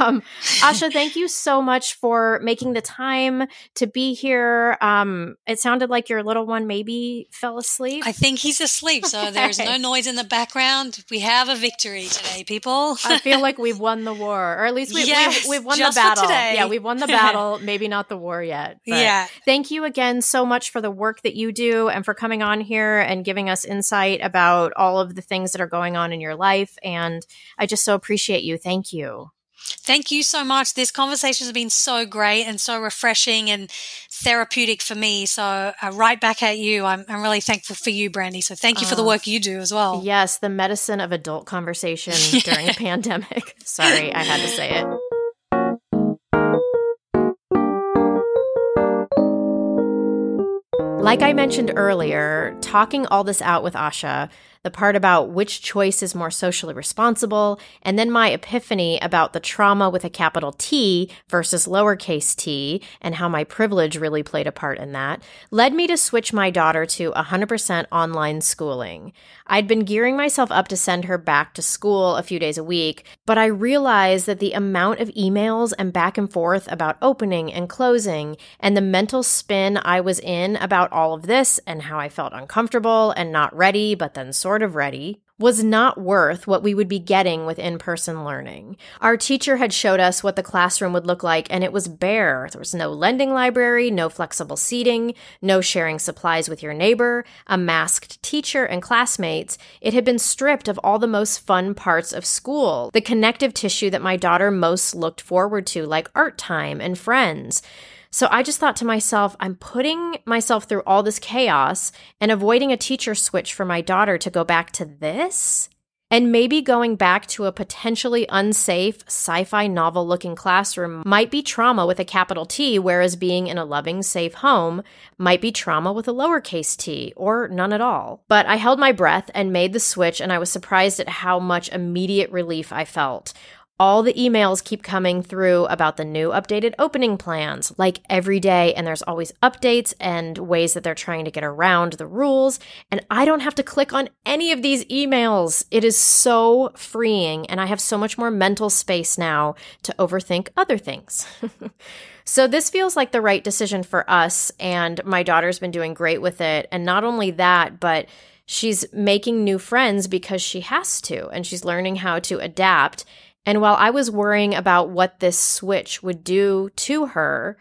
Um, Asha, thank you so much for making the time to be here. Um, it sounded like your little one maybe fell asleep. I think he's asleep, so there's no noise in the background. We have a victory today, people. I feel like we've won the war, or at least we, Yes, we've, we've won the battle. today. Yeah, we've won the battle. maybe not the war yet. yeah. Thank you again so much for the work that you do and for coming on here and giving us insight about all of the things that are going on in your life. And I just so appreciate you. Thank you. Thank you so much. This conversation has been so great and so refreshing and therapeutic for me. So, uh, right back at you. I'm, I'm really thankful for you, Brandi. So, thank you for the Oh. work you do as well. Yes, the medicine of adult conversation during a pandemic. Sorry, I had to say it. Like I mentioned earlier, talking all this out with Asha, the part about which choice is more socially responsible, and then my epiphany about the trauma with a capital T versus lowercase t, and how my privilege really played a part in that, led me to switch my daughter to 100% online schooling. I'd been gearing myself up to send her back to school a few days a week, but I realized that the amount of emails and back and forth about opening and closing, and the mental spin I was in about all of this and how I felt uncomfortable and not ready, but then sort of ready, was not worth what we would be getting with in person learning. Our teacher had showed us what the classroom would look like, and it was bare. There was no lending library, no flexible seating, no sharing supplies with your neighbor, a masked teacher and classmates. It had been stripped of all the most fun parts of school, the connective tissue that my daughter most looked forward to, like art time and friends. So I just thought to myself, I'm putting myself through all this chaos and avoiding a teacher switch for my daughter to go back to this? And maybe going back to a potentially unsafe sci fi novel looking classroom might be trauma with a capital T, whereas being in a loving, safe home might be trauma with a lowercase t, or none at all. But I held my breath and made the switch, and I was surprised at how much immediate relief I felt. All the emails keep coming through about the new updated opening plans, like every day. And there's always updates and ways that they're trying to get around the rules. And I don't have to click on any of these emails. It is so freeing. And I have so much more mental space now to overthink other things. so this feels like the right decision for us. And my daughter's been doing great with it. And not only that, but she's making new friends because she has to, and she's learning how to adapt. And while I was worrying about what this switch would do to her,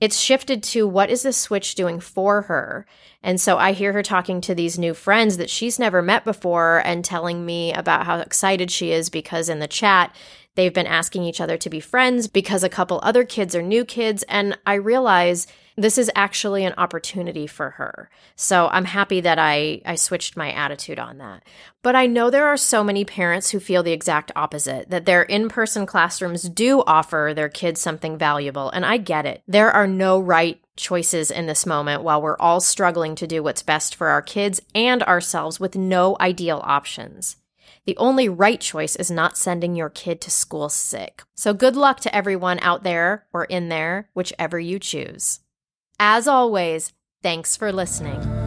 it's shifted to what is this switch doing for her? And so I hear her talking to these new friends that she's never met before and telling me about how excited she is because in the chat, they've been asking each other to be friends because a couple other kids are new kids. And I realize this is actually an opportunity for her. So I'm happy that I, I switched my attitude on that. But I know there are so many parents who feel the exact opposite, that their in person classrooms do offer their kids something valuable. And I get it. There are no right choices in this moment while we're all struggling to do what's best for our kids and ourselves with no ideal options. The only right choice is not sending your kid to school sick. So good luck to everyone out there or in there, whichever you choose. As always, thanks for listening.